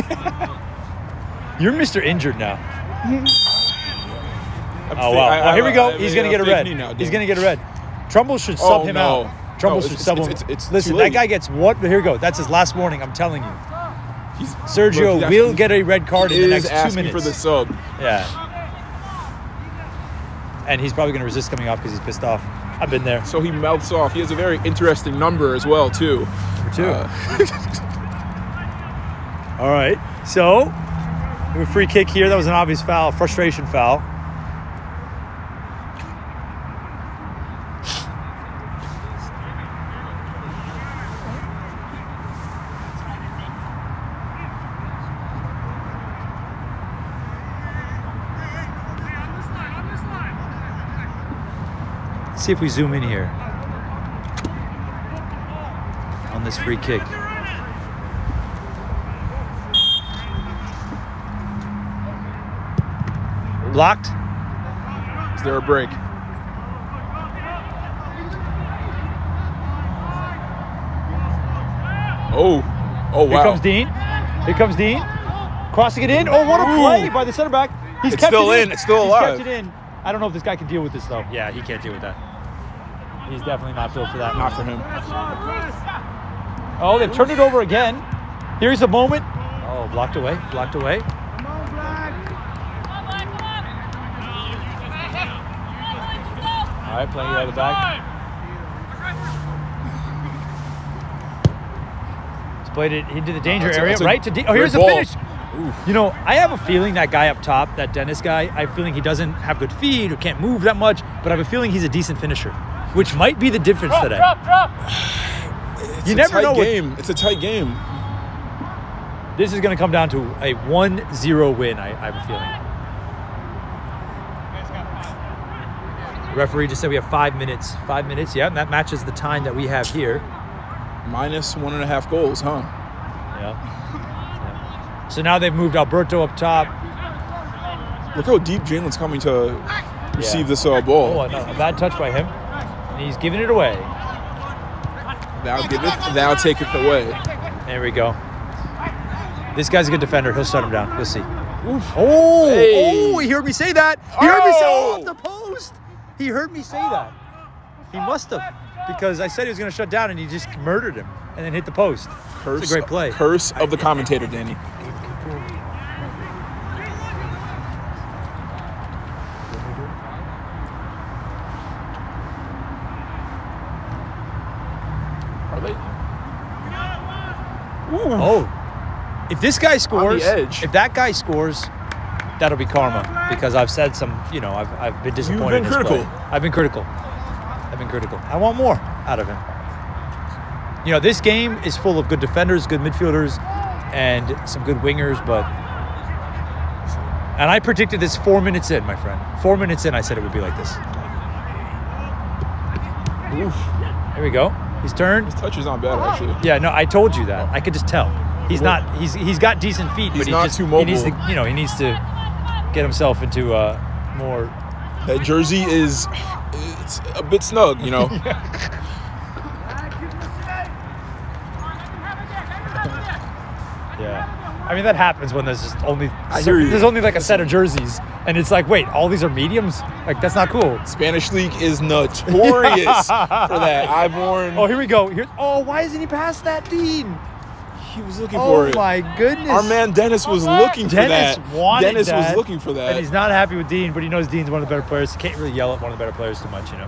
You're Mr. Injured now. Oh wow! I- well, here we go. I- He's gonna get a red. now, He's gonna get a red. Trumbull should sub Oh, him no. out. Trumbull No, should it's- it's- it's- Listen, that guy gets what? Here we go. That's his last warning. I'm telling you. He's- Sergio Look, will get a red card in the next two minutes. for the sub. Yeah. And he's probably gonna resist coming off because he's pissed off. I've been there. So he melts off. He has a very interesting number as well, too. Number two. Uh, All right. So, a free kick here. That was an obvious foul, frustration foul. Let's see if we zoom in here on this free kick. Blocked. is there a break? Oh. Oh, wow. Here comes Dean. Here comes Dean. Crossing it in. Oh, what a Ooh. play by the center back. He's It's kept still it in. It's still He's alive. kept it in. I don't know if this guy can deal with this though. Yeah, he can't deal with that. He's definitely not built for that. Not for him. Oh, they've turned it over again. Here's a moment. Oh, blocked away. Blocked away. All right, playing it out of the back. He's played it into the danger That's a- area, a right? To oh, here's the ball. finish. You know, I have a feeling that guy up top, that Dennis guy, I have a feeling he doesn't have good feet or can't move that much, but I have a feeling he's a decent finisher, which might be the difference today. Drop, It's You a never tight know what- game. It's a tight game. This is going to come down to a 1-0 win, I, I have a feeling. Referee just said we have five minutes. Five minutes, yeah, and that matches the time that we have here. Minus one and a half goals, huh? Yeah. Yeah. So now they've moved Alberto up top. Look how deep Jalen's coming to receive Yeah. this uh, ball. Oh, no, a bad touch by him. And he's giving it away. Thou give it, thou take it away. There we go. This guy's a good defender. He'll shut him down. You'll see. Oh, Hey. oh, he heard me say that. He heard me say Oh. oh, off the post. He heard me say that. He must have because I said he was going to shut down and he just murdered him and then hit the post. Curse, It's a great play. Curse of the commentator, Danny. Are they? Oh, if this guy scores, if that guy scores, that'll be karma because I've said some, you know, I've, I've been disappointed. been in his critical. play. I've been critical. I've been critical. I want more out of him. You know, this game is full of good defenders, good midfielders, and some good wingers, but. And I predicted this four minutes in, my friend. Four minutes in, I said it would be like this. Here we go. He's turned. His touch is not bad actually. Yeah, no, I told you that. I could just tell. He's not. He's he's got decent feet, He's but he not just too he needs to. You know, he needs to get himself into uh, more. That jersey is it's a bit snug, you know. Yeah. I mean that happens when there's just only there's only like a set of jerseys, and it's like, wait, all these are mediums? Like that's not cool. Spanish league is notorious for that. I've worn. Oh, here we go. Here. Oh, why isn't he past that Dean? He was looking Oh for it. my goodness. Our man Dennis was looking for Dennis that. wanted Dennis that, was looking for that. and he's not happy with Dean, but he knows Dean's one of the better players. He can't really yell at one of the better players too much, you know.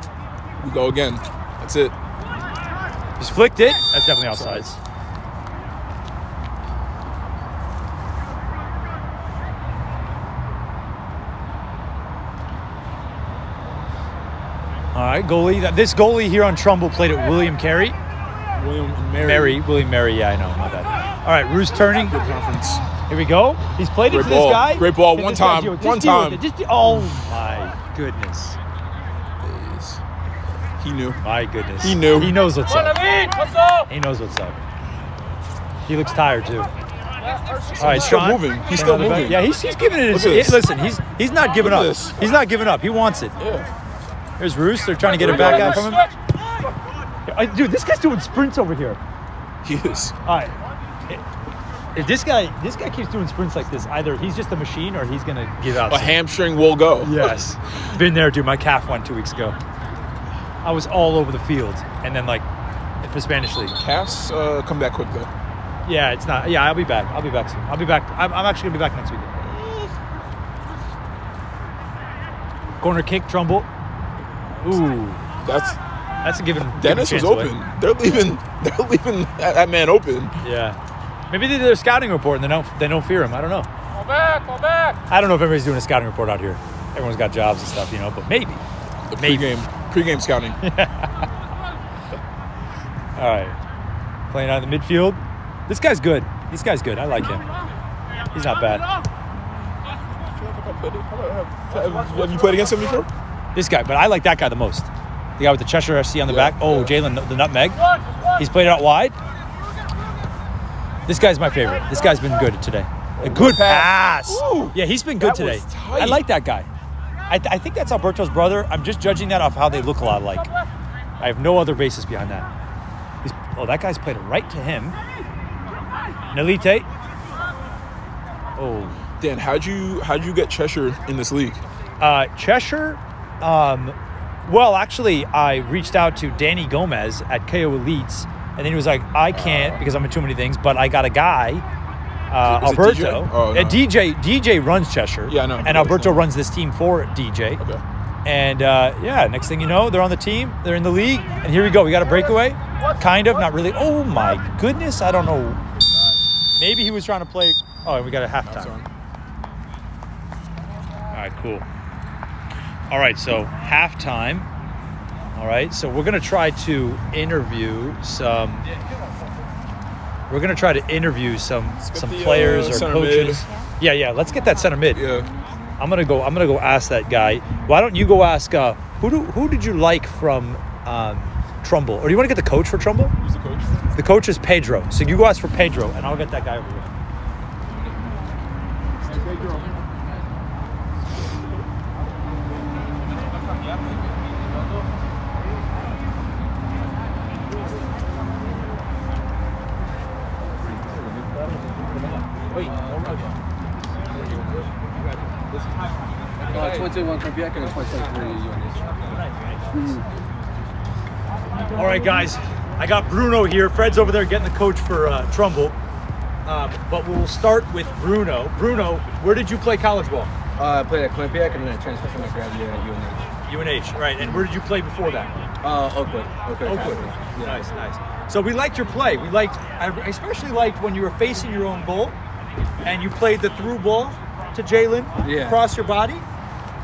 we go again. That's it. Just flicked it. That's definitely offsides. All right, goalie. This goalie here on Trumbull played at William Carey. William and Mary. Mary, William Mary. Yeah, I know. My bad. All right, Roos turning. Good conference. Here we go. He's played Great it to this guy. Great ball. One this guy time. One just deal with time. Just oh my goodness. He knew. My goodness. He knew. He knows what's up. He knows what's up. He looks tired too. All right, He's still Sean. moving. He's still on the moving. Yeah, he's, he's giving it. His, Look at this. listen, he's he's not giving Look up. this. He's not giving up. He wants it. Yeah. There's Roos. They're trying to get it back out from him. Uh, Dude, this guy's doing sprints over here. He is. All right. If this guy this guy keeps doing sprints like this, either he's just a machine or he's gonna give out. A soon. hamstring will go. Yes. Been there, dude. My calf went two weeks ago. I was all over the field, and then like for Spanish league. Calves uh, come back quick though. Yeah, it's not. Yeah, I'll be back. I'll be back soon. I'll be back. I'm, I'm actually gonna be back next week. Corner kick, Trumbull. Ooh, That's that's a given. Dennis given was open. away. They're leaving. They're leaving that, that man open. Yeah. Maybe they did a scouting report and they don't they don't fear him. I don't know. Go back, go back. I don't know if everybody's doing a scouting report out here. Everyone's got jobs and stuff, you know. But maybe. The Maybe. pregame pregame scouting. yeah. All right. Playing out in the midfield. This guy's good. This guy's good. I like him. He's not bad. Have you played against him before? This guy, but I like that guy the most. The guy with the Cheshire FC on the back. Oh. Jalen, the nutmeg. He's played it out wide. This guy's my favorite. This guy's been good today. A good pass. Ooh. Yeah, he's been good today. I like that guy. I, th- I think that's Alberto's brother. I'm just judging that off how they look a lot alike. I have no other basis behind that. He's, oh, that guy's played right to him. Nelite. Oh, Dan, how'd you how'd you get Cheshire in this league? Uh, Cheshire, um, well, actually, I reached out to Danny Gomez at KO Elites, and then he was like, I can't because I'm in too many things, but I got a guy, uh, Is it Alberto. DJ? Oh, Uh, no. DJ DJ runs Cheshire. Yeah, I know. And Alberto runs this team for DJ. Okay. And uh, yeah, next thing you know, they're on the team, they're in the league, and here we go. We got a breakaway, kind of, not really. Oh my goodness, I don't know. Maybe he was trying to play. Oh, and we got a That's halftime. All right, cool. All right, so halftime. All right, so we're gonna try to interview some. We're gonna try to interview some some the, players uh, or coaches. Yeah, yeah. Let's get that center mid. Yeah. I'm gonna go. I'm gonna go ask that guy. Why don't you go ask uh, who do who did you like from um, Trumbull, or do you want to get the coach for Trumbull? Who's the coach? The coach is Pedro, so you go ask for Pedro, and I'll get that guy over here. Uh, 2021 Quebec and 2023 UNH. All right, guys. I got Bruno here. Fred's over there getting the coach for uh, Trumbull. Um, but we'll start with Bruno. Bruno, where did you play college ball? Uh, I played at Quebec and then I transferred from my grad year at UNH. UNH, right? And where did you play before that? Uh, Oakwood. Oakwood. Oakwood. Academy. Yeah. Nice, nice. So we liked your play. We liked, I especially liked when you were facing your own goal and you played the through ball to Jalen Yeah. across your body.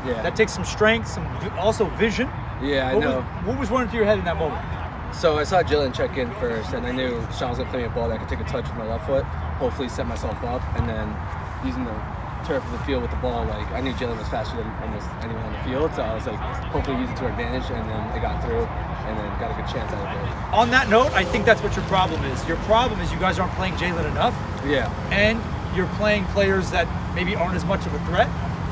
Yeah. That takes some strength, some also vision. yeah, I what know. Was, what was running through your head in that moment? So I saw Jalen check in first, and I knew Sean was gonna play me a ball that I could take a touch with my left foot, hopefully set myself up, and then using the turf of the field with the ball, like I knew Jalen was faster than almost anyone on the field, so I was like, hopefully use it to our advantage, and then it got through, and then got a good chance out of it. On that note, I think that's what your problem is. Your problem is you guys aren't playing Jalen enough, Yeah, and you're playing players that maybe aren't as much of a threat,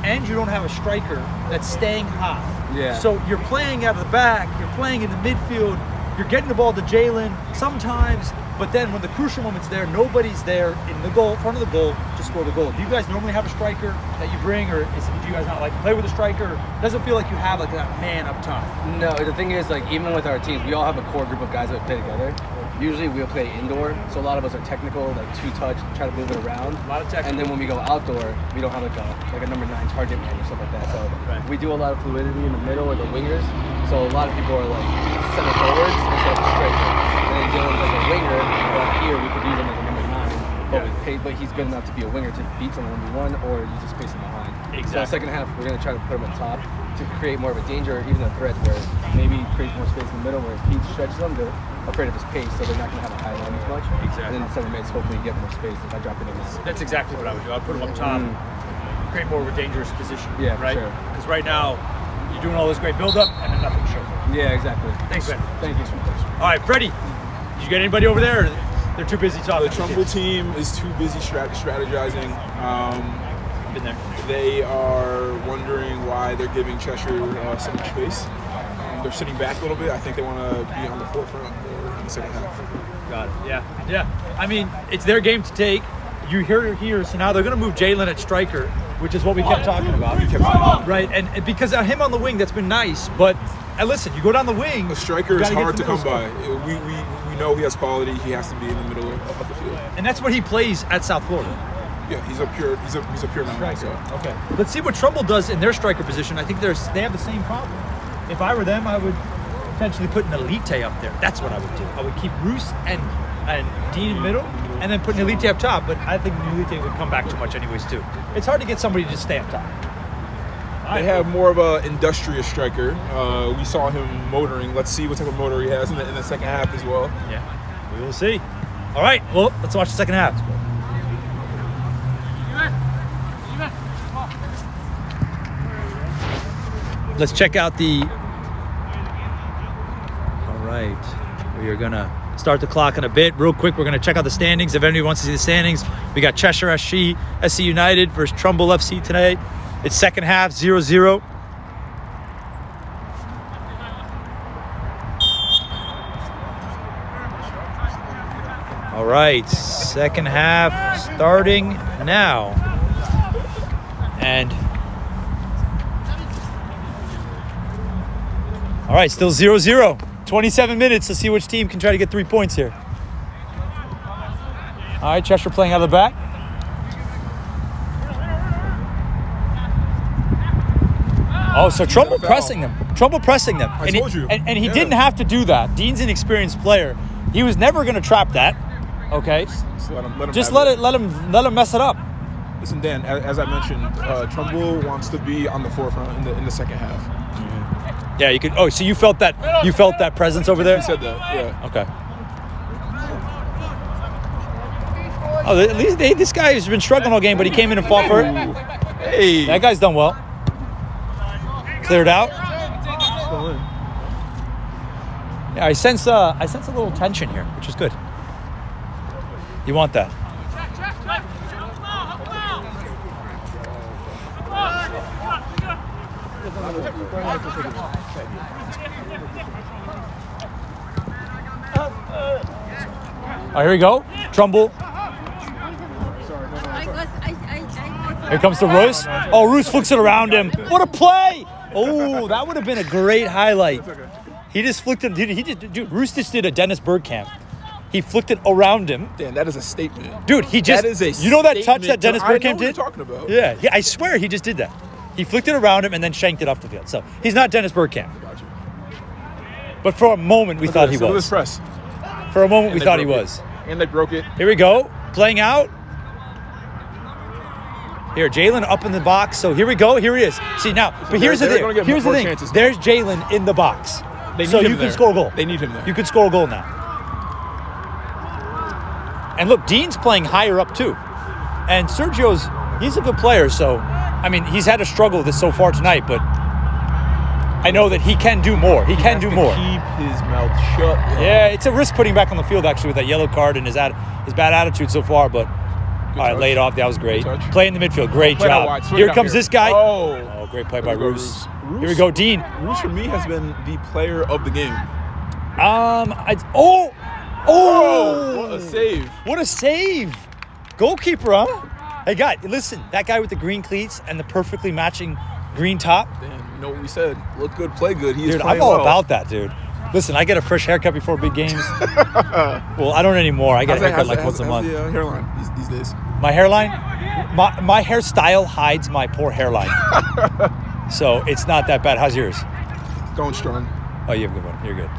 and you don't have a striker that's staying hot. Yeah. So you're playing out of the back, you're playing in the midfield, you're getting the ball to Jalen sometimes, but then when the crucial moment's there, nobody's there in the goal, front of the goal to score the goal. Do you guys normally have a striker that you bring, or is, do you guys not like play with a striker? Doesn't feel like you have like that man up top. No, the thing is, like, even with our teams, we all have a core group of guys that play together. Usually we'll play indoor, so a lot of us are technical, like two touch, try to move it around. A lot of technical. And then when we go outdoor, we don't have like a like a number nine target man or stuff like that. So Right. we do a lot of fluidity in the middle or the wingers. So a lot of people are like center forwards instead of striker. And then Dylan's like a winger, but here we could use him as a number nine. But, pace, but he's good enough to be a winger to beat someone one v one or use his spacing behind. So Exactly. the second half, we're gonna try to put him up top to create more of a danger or even a threat where maybe create more space in the middle where Pete stretches them. They're afraid of his pace, so they're not gonna have a high line as much. Exactly. And then the center mids hopefully get more space if I drop it in there. That's exactly what I would do. I'd put him up top, create more of a dangerous position. Mm. Yeah, for right. sure. Because right now, you're doing all this great build-up and then nothing shows. Yeah, exactly. Thanks, Ben. Thank you. All right, Freddie, did you get anybody over there? They're too busy talking. The Trumbull team is too busy strat- strategizing. Um, There. they are wondering why they're giving Cheshire uh, so much space. Um, they're sitting back a little bit. I think they want to be on the forefront in the second half. Got it. Yeah. Yeah. I mean, it's their game to take. You hear it here, so now they're going to move Jalen at striker, which is what we kept talking about. Kept talking Right, and, and because of him on the wing, that's been nice. But and listen, you go down the wing. A striker is hard to come by. We, we, we know he has quality. He has to be in the middle of the field. and that's what he plays at South Florida. Yeah, he's a pure he's a he's a pure number. So. Okay. Let's see what Trumbull does in their striker position. I think there's they have the same problem. If I were them, I would potentially put an Elite up there. That's what I would do. I would keep Roos and and Dean in the middle, and then put an Elite up top. But I think an Elite would come back too much anyways too. It's hard to get somebody to just stay up top. They have more of a industrious striker. Uh, we saw him motoring. Let's see what type of motor he has in the, in the second half as well. Yeah, we will see. All right, well, let's watch the second half. Let's check out the. All right, we are gonna start the clock in a bit. Real quick, we're gonna check out the standings. If anybody wants to see the standings, we got Cheshire SC, SC United versus Trumbull FC today. It's second half, 0 0. All right, second half starting now. And all right, still 0 0. 27 minutes. Let's see which team can try to get three points here. All right, Cheshire playing out of the back. Oh, so Trumbull pressing them. Trumbull pressing them. I and told he, you. And, and he Yeah. didn't have to do that. Dean's an experienced player. He was never going to trap that. Okay. Just let him let him Just let it let him let him mess it up. Listen, Dan. As, as I mentioned, uh, Trumbull wants to be on the forefront in the in the second half. Yeah, you could. Oh, so you felt that you felt that presence over there. He said that. Yeah. Okay. Oh, at least they, this guy has been struggling all game, but he came in and fought for it. Hey. That guy's done well. Cleared out. Yeah, I sense uh, I sense a little tension here, which is good. You want that? All right, here we go. Trumbull. Here comes the Roos. Oh, Roos flicks it around him. What a play! Oh, that would have been a great highlight. He just flicked it. Dude, he did. Dude, Roos just did a Dennis Bergkamp. He flicked it around him. Damn, that is a statement. Dude, he just. That is a you know that touch that Dennis to- I know Bergkamp did? talking about. Yeah, yeah, I swear he just did that. He flicked it around him and then shanked it off the field. So he's not Dennis Bergkamp. But for a moment, we Look thought he this, this was. press. For a moment, we And they thought he broke it. was. And they broke it. Here we go. Playing out. Here, Jalen up in the box. So here we go. Here he is. See now, but here's the thing. Here's the thing. There's Jalen in the box. They need so you there. can score a goal. They need him there. You could score a goal now. And look, Dean's playing higher up too. And Sergio's he's a good player, so I mean he's had a struggle with this so far tonight, but I know that he can do more. He, can has do more. Keep his mouth shut. Yeah, it's a risk putting back on the field actually with that yellow card and his ad, his bad attitude so far. But all right, touch. laid off. That was great. Good touch. Play in the midfield. Great Play job. Here comes here. this guy. Oh. Oh, great play by Roos. Here we go, Dean. Roos for me has been the player of the game. Um, I, oh, oh, what a save! What a save! Goalkeeper, huh? Hey, guy, listen. That guy with the green cleats and the perfectly matching green top. Damn, you know what we said? Look good, play good. He's Dude, I'm all well. about that, dude. Listen, I get a fresh haircut before big games. well, I don't anymore. I get How's a haircut how's like that- once a month. the uh, hairline these, these days? My hairline, my, my hairstyle hides my poor hairline. so it's not that bad. How's yours? Going strong. Oh, you have a good one. You're good.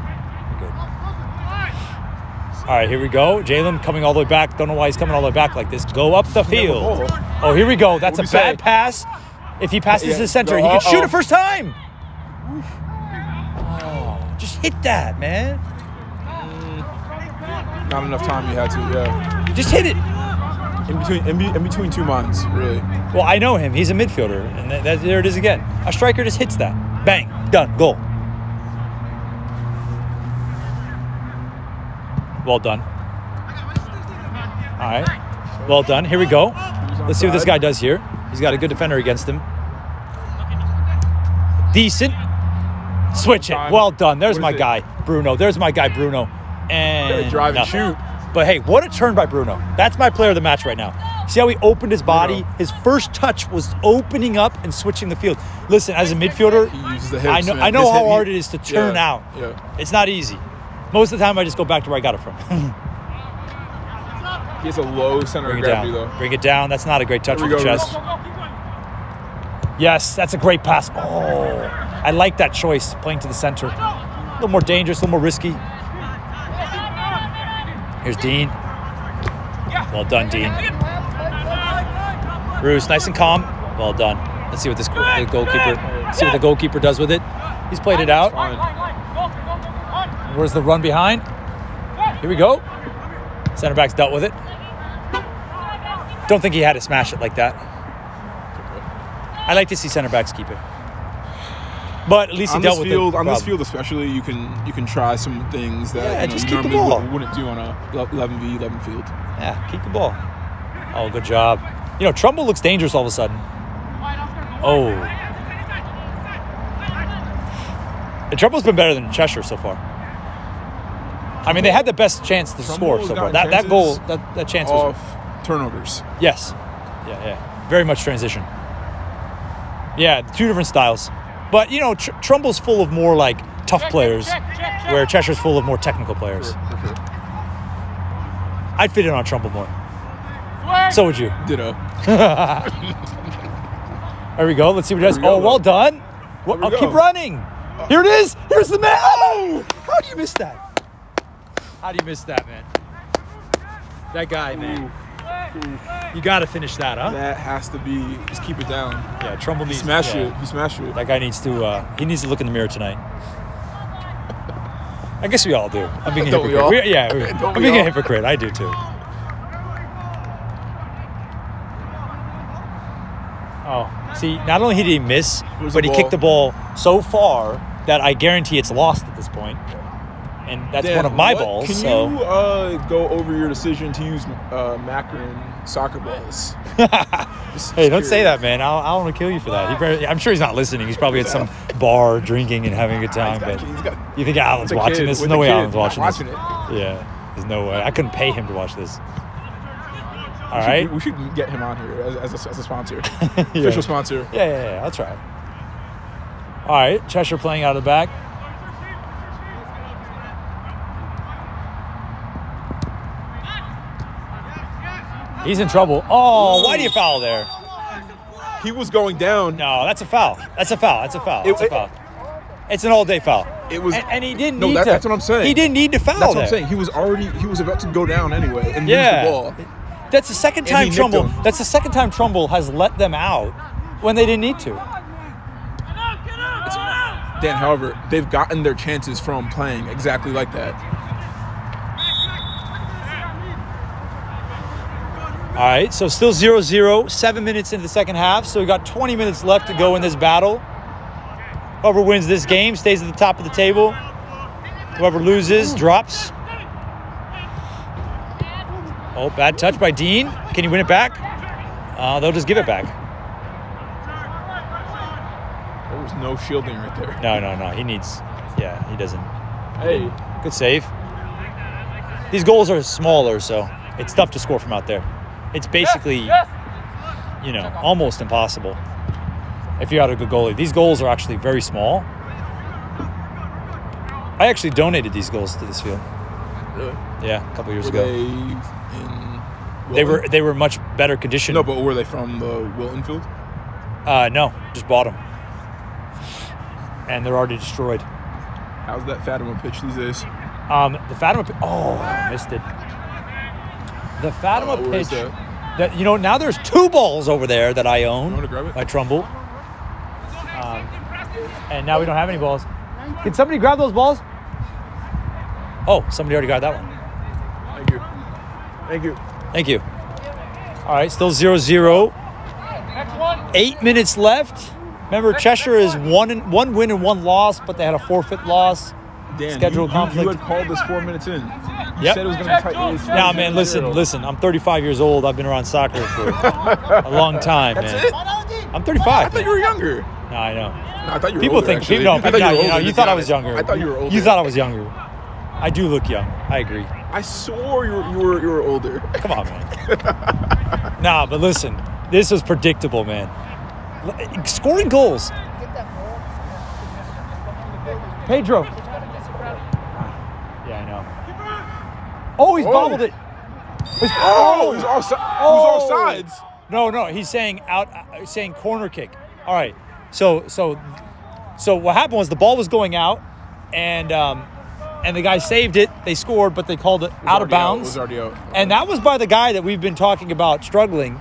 All right, here we go. Jalen coming all the way back. Don't know why he's coming all the way back like this. Go up the field. Oh, here we go. That's a bad pass. If he passes Yeah, the center, he can shoot it first time. Oh, just hit that, man. Mm, not enough time. You had to. Yeah. Just hit it. In between, in, be, in between two minds, really. Well, I know him. He's a midfielder, and that, that- there it is again. A striker just hits that. Bang, done, goal. Well done. All right. Well done. Here we go. Let's see what this guy does here. He's got a good defender against him. Decent. Switch it. Well done. There's my guy, Bruno. There's my guy, Bruno. And drive and shoot. But hey, what a turn by Bruno. That's my player of the match right now. See how he opened his body? His first touch was opening up and switching the field. Listen, as a midfielder, He uses the hips. I know. I know how hard it is to turn yeah, out. Yeah. It's not easy. Most of the time, I just go back to where I got it from. He has a low center Bring of it gravity, down. though. Bring it down. That's not a great touch with the go, chest. Yes, that's a great pass. Oh, I like that choice, playing to the center. A little more dangerous, a little more risky. Here's Dean. Well done, Dean. Bruce, nice and calm. Well done. Let's see what this goal- goalkeeper. See what the goalkeeper does with it. He's played it out. Where's the run behind? Here we go. Center back's dealt with it. Don't think he had to smash it like that. I like to see center backs keep it. But at least on he dealt this with field, the on this field especially, you can you can try some things that Yeah, you, know, just you keep the normally ball. Wouldn't, do on a 11 v 11 field. Yeah, keep the ball. Oh, good job. You know, Trumbull looks dangerous all of a sudden. Oh. And Trumbull's been better than Cheshire so far. I mean, they had the best chance to score so far. That, that goal, that, that chance was Off turnovers. Yes. Yeah, yeah. Very much transition. Yeah, two different styles. But, you know, Tr- Trumbull's full of more like tough players, where Cheshire's full of more technical players. For, for sure. I'd fit in on Trumbull more. So would you. Ditto. There we go. Let's see what he does. We go, Oh, well though. done. Well, we oh, I'll go. keep running. Here it is. Here's the man. Oh! How do you miss that? How do you miss that, man? That guy, man. You got to finish that, huh? That has to be. Just keep it down. Yeah, Trumbull He needs smashed yeah. it. He smashed it. That guy needs to. Uh, he needs to look in the mirror tonight. I guess we all do. I'm being a Don't we hypocrite. all? We- yeah, we- I'm we being a hypocrite. I do too. Oh, see, not only did he miss, Where's but he kicked the ball so far that I guarantee it's lost at this point. And that's Dan, one of my what- balls. Can so you uh, go over your decision to use uh, Macron soccer balls? Hey, don't say that, man. I'll, I want to kill you for that. He probably, I'm sure he's not listening. He's probably at some bar drinking and having a good time. Got- But got- you think Alan's watching this? with No way Alan's watching, watching this. it. Yeah, there's no way. I couldn't pay him to watch this. All We should- right. we should get him on here as, as, a, as a sponsor, Yeah. official sponsor. Yeah, yeah, yeah. I'll try. All right, Cheshire playing out of the back. He's in trouble. Oh, why do you foul there? He was going down. No, that's a foul. That's a foul. That's a foul. It- That's a it- foul. It's an all-day foul. It was. And, and he didn't No, need that- to. that's what I'm saying. He didn't need to foul that's what there. I'm saying. He was already. He was about to go down anyway and Yeah. lose the ball. That's the second time Trumbull. That's the second time Trumbull has let them out when they didn't need to. Dan, however, they've gotten their chances from playing exactly like that. All right, so still 0 0, seven minutes into the second half. So we got 20 minutes left to go in this battle. Whoever wins this game stays at the top of the table. Whoever loses drops. Oh, bad touch by Dean. Can he win it back? Uh, they'll just give it back. There was no shielding right there. No, no, no. He needs. Yeah, he doesn't. Hey, Good save. These goals are smaller, so it's tough to score from out there. It's basically, you know, almost impossible if you had a good goalie. These goals are actually very small. I actually donated these goals to this field. really? Yeah, a couple years Were ago. they in? They were they were much better condition. No, but were they from the Wilton field? uh, no, just bought them, and they're already destroyed. How's that Fatima pitch these days? Um, the Fatima. pi- Oh, I missed it. The Fatima Uh, pitch. that? That you know now there's two balls over there that I You own want to grab it? by Trumbull. Um, and now we don't have any balls. Can somebody grab those balls? Oh, somebody already got that one. Thank you. Thank you. Thank you. All right, still 0-0. Eight minutes left. Remember, Cheshire is one and, one win and one loss, but they had a forfeit loss. Dan, Schedule you, you- conflict. You, had called this four minutes in. You Yep. said it was going to be tight. it's Now, 0-0. man, listen, listen. I'm 35 years old. I've been around soccer for a long time, That's man. it? I'm 35. I thought you were younger. No, I know. No, I thought you were People older, think actually. people, no, I thought people, you no, were you, know, you thought I was younger. I thought you were older. You thought I was younger. I do look young. I agree. I swore you were, you were, you were older. Come on, man. nah, but listen, this was predictable, man. Scoring goals. Pedro. Yeah, I know. Oh, he's Oh. bobbled it. He's- Oh, he's all, Oh. he's sides. No, no, he's saying out, uh, saying corner kick. All right, so so so what happened was the ball was going out, and um, and the guy saved it. They scored, but they called it Was out of It bounds. already out. And that was by the guy that we've been talking about struggling.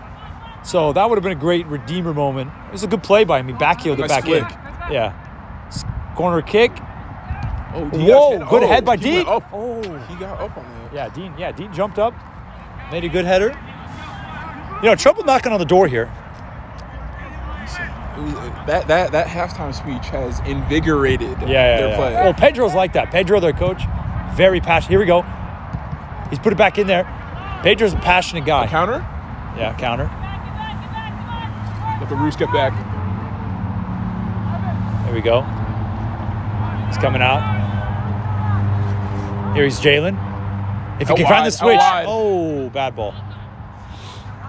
So that would have been a great redeemer moment. It was a good play by him. He backheeled it back flick. in. Yeah. Corner kick. Oh, Whoa, good oh, head by Dean. Oh. He got up on that. Yeah, Dean. Yeah, Dean jumped up, made a good header. You know, trouble knocking on the door here. Was, uh, that, that, that halftime speech has invigorated Yeah, yeah, their yeah. play. Well, oh, Pedro's like that. Pedro, their coach, very passionate. Here we go. He's put it back in there. Pedro's a passionate guy. Counter? Yeah, counter. Let the Roos get back. There we go. He's coming out. Here he's Jalen. If you Out can find the switch. wide. Oh, bad ball.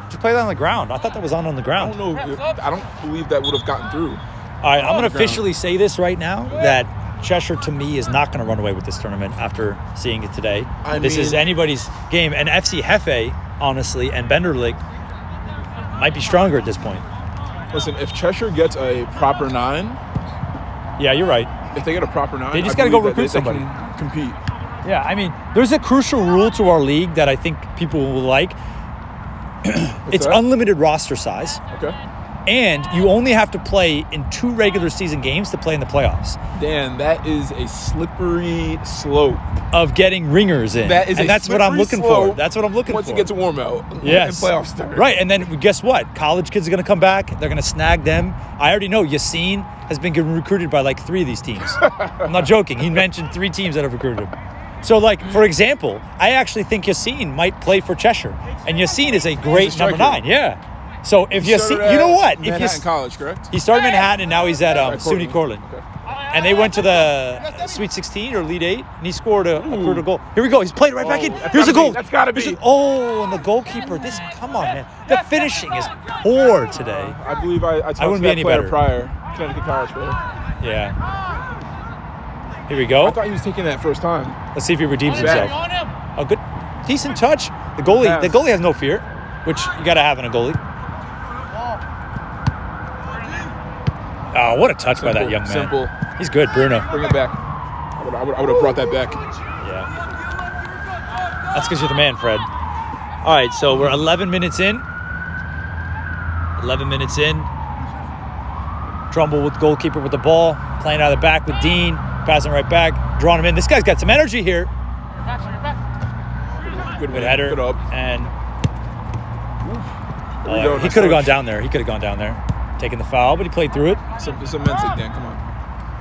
Just play that on the ground. I thought that was on on the ground. I don't know. If, I don't believe that would have gotten through. All right, I'm going to officially say this right now that Cheshire to me is not going to run away with this tournament after seeing it today. I this is anybody's game, and FC Hefe, honestly, and Benderlick might be stronger at this point. Listen, if Cheshire gets a proper nine, Yeah, you're right. if they get a proper nine, They just gotta go recruit somebody. compete. Yeah, I mean, there's a crucial rule to our league that I think people will like. it's that? unlimited roster size, Okay. and you only have to play in two regular season games to play in the playoffs Dan, that is a slippery slope. of getting ringers in. That is and that's what I'm looking for. That's what I'm looking Once for. Once it gets warm out. Yes. And playoffs start. Right, and then guess what? College kids are going to come back. They're going to snag them. I already know Yassine has been getting recruited by like three of these teams. I'm not joking. He mentioned three teams that have recruited him. So, like for example, I actually think Yassine might play for Cheshire, and Yassine is a great striker. number nine. Yeah. So if He started Yassine, you know at what? If Manhattan Yass- College, correct? he started in Manhattan, and now he's at um, At SUNY Cortland. Okay. And they went to the Sweet 16 or Elite 8, and he scored a, a crucial goal. Here we go. He's played right back Oh, in. Here's a gotta be- goal. that's gotta be. a- oh, and the goalkeeper. This, come on, man. The finishing is poor today. I believe I, I talked wouldn't to be that any better. prior. Connecticut College player. Yeah. Here we go. I thought he was taking that first time. Let's see if he redeems Back. himself. A oh, good, decent touch. The goalie, the goalie has no fear, which you got to have in a goalie. Oh, what a touch by that young man. simple. He's good, Bruno. Bring it back. I would, I would, I would have brought that back. Yeah. That's because you're the man, Fred. All All right, so we're 11 minutes in. 11 minutes in. Trumbull with goalkeeper with the ball, playing out of the back with Dean, passing right back, drawing him in. This guy's got some energy here. Good, Good header. Good. And uh, go, he could have gone down there. He could have gone down there, taking the foul, but he played through it. Some men's league, Dan. Come on.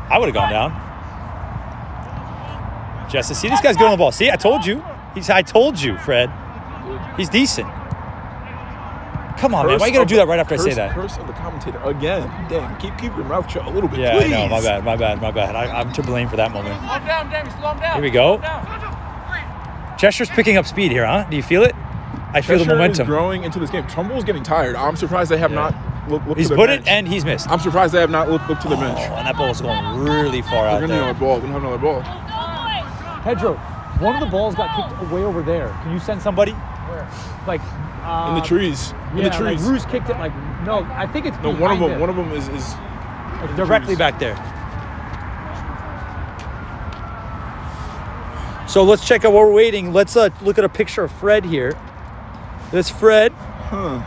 I would have gone down. Justice, see this guy's good on the ball. See, I told you. He's. I told you, Fred. He's decent. Come on, man. Why are you gotta do that right after I say that? Curse of the commentator again. Dan, keep keep your mouth shut a little bit, Yeah, please. I know. My bad. My bad. My bad. I, I'm to blame for that moment. Slow him down, Jamie. Slow down. Here we go. Slow him down. Cheshire's picking up speed here, huh? Do you feel it? I feel the Cheshire is momentum. growing into this game. Trumbull's getting tired. I'm surprised they have Yeah. not looked look He's to their put bench. it and he's missed. I'm surprised they have not looked look to their oh, bench. Oh, and that ball was going really far We're out gonna need there. another ball. We don't have another ball. Pedro, one of the balls got kicked way over there. Can you send somebody? Where? Like uh, In the trees. In the trees. Like Roos kicked it like no. I think it's no, one of them. him. One of them is is. Like, directly trees. back there. So let's check out while we're waiting. Let's uh, look at a picture of Fred here. This Fred, Huh.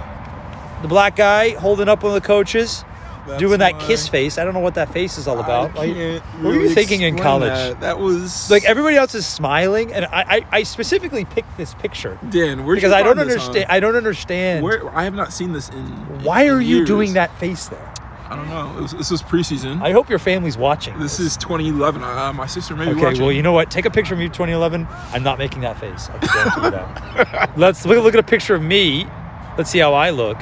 the black guy, holding up one of the coaches, That's doing that my- kiss face. I don't know what that face is all about. I Like, can't what were you thinking in college? That. That was like everybody else is smiling, and I, I, I specifically picked this picture Dan. Where'd because you I don't find this, huh? understand. I don't understand. Where I have not seen this in. Why in are you years. doing that face there? I don't know. It was, this was preseason. I hope your family's watching. this is 2011. Uh, my sister may be Okay, watching. well, you know what? Take a picture of me 2011. I'm not making that face. I can guarantee you that. Let's look, look at a picture of me. Let's see how I look.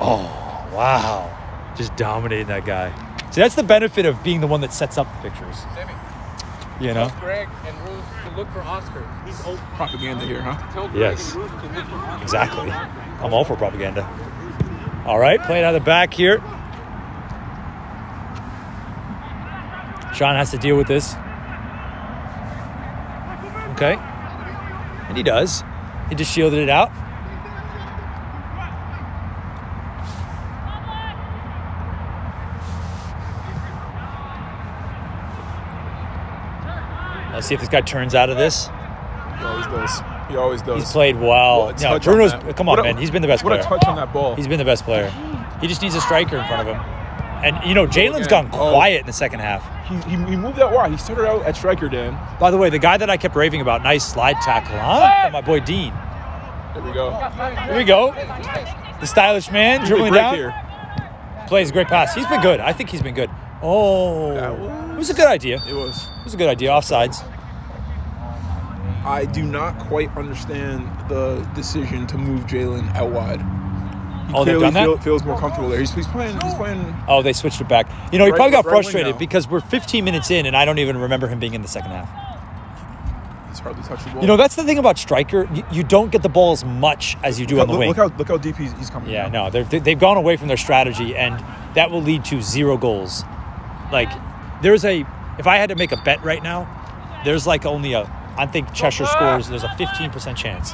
Oh, wow. Just dominating that guy. See, that's the benefit of being the one that sets up the pictures. You know? Greg and Ruth to look for Oscar. He's open. propaganda here, huh? Tell Greg Yes. and Ruth to look for Oscar. Exactly. I'm all for propaganda. All right, playing out of the back here. Sean has to deal with this. Okay. And he does. He just shielded it out. Let's see if this guy turns out of this. He always does. He always does. He's played well. What No, touch on Bruno's. Come on, What a- man. He's been the best What player. a touch on that ball. He's been the best player. He just needs a striker in front of him. And you know, Jalen's gone Oh. quiet in the second half. he, he, he moved that wide. He started out at striker, Dan. By the way, the guy that I kept raving about, nice slide tackle, huh? From oh, my boy Dean. There we go. Here we go. The stylish man dribbling down. here. Plays a great pass. He's been good. I think he's been good. Oh, That it was a good idea. It was. It was a good idea. Offsides. I do not quite understand the decision to move Jalen out wide. He Oh, they've done that? feel- feels more comfortable there. He's, he's playing. He's playing. Oh, they switched it back. You know, he Right- probably got right frustrated because we're 15 minutes in and I don't even remember him being in the second half. He's hardly touched the ball. You know, that's the thing about striker. You, you don't get the ball as much as you do on the look, wing. look how look how deep he's, he's coming. Yeah, now. no, they've gone away from their strategy, and that will lead to zero goals. Like, there's a, if I had to make a bet right now, there's like only a, I think Cheshire scores, there's a 15% chance.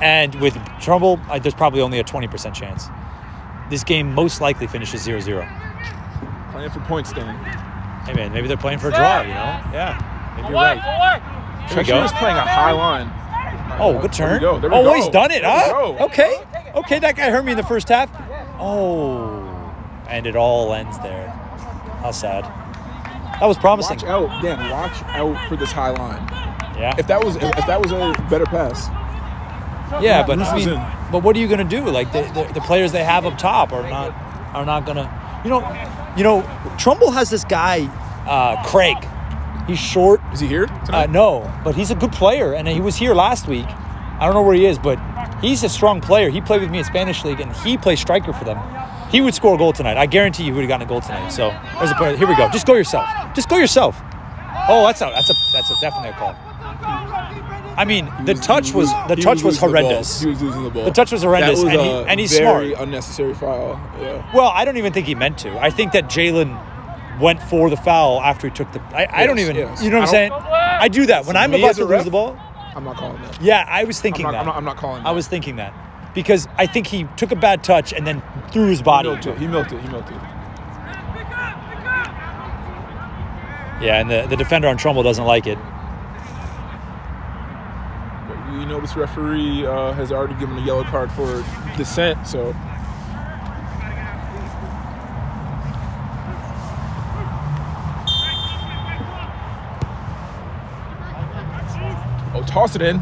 And with Trumbull, I, there's probably only a 20% chance. This game most likely finishes 0 0. Playing for points, Dan. Hey, man, maybe they're playing for a draw, you know? Yeah, maybe you're right. Here we Cheshire go. is playing a high line. Oh, good There turn. we go. There we oh, go. he's done it, huh? Okay. Okay, that guy hurt me in the first half. Oh, and it all ends there. How sad. That was promising. Watch out, Dan. Watch out for this high line. Yeah. If that was if, if that was a better pass, yeah, but I mean, but what are you gonna do? Like the, the, the players they have up top are not are not gonna. You know, you know, Trumbull has this guy, uh, Craig. He's short. is he here Uh, tonight? no, but he's a good player, and he was here last week. I don't know where he is, but he's a strong player. He played with me in Spanish league, and he plays striker for them. He would score a goal tonight. I guarantee you, he would have gotten a goal tonight. So there's a player. Here we go. Just go yourself. Just go yourself. Oh, that's a that's a that's a definitely a call. I mean, the was- touch he was the touch was losing the horrendous. He was losing the ball. The touch was horrendous, That was and he- a and he's very smart. unnecessary foul. Yeah. Well, I don't even think he meant to. I think that Jalen went for the foul after he took the. I, I don't even. yes. You know what I'm saying? I do that when I'm Me about as to a lose the ball. I'm not calling that. Yeah, I was thinking I'm not, that. I'm not, I'm not calling that. I was thinking that because I think he took a bad touch and then threw his body He into milked it. it. He milked it. He milked it. Yeah, and the, the defender on Trumbull doesn't like it. But you know know this referee uh, has already given a yellow card for dissent. So oh, toss it in.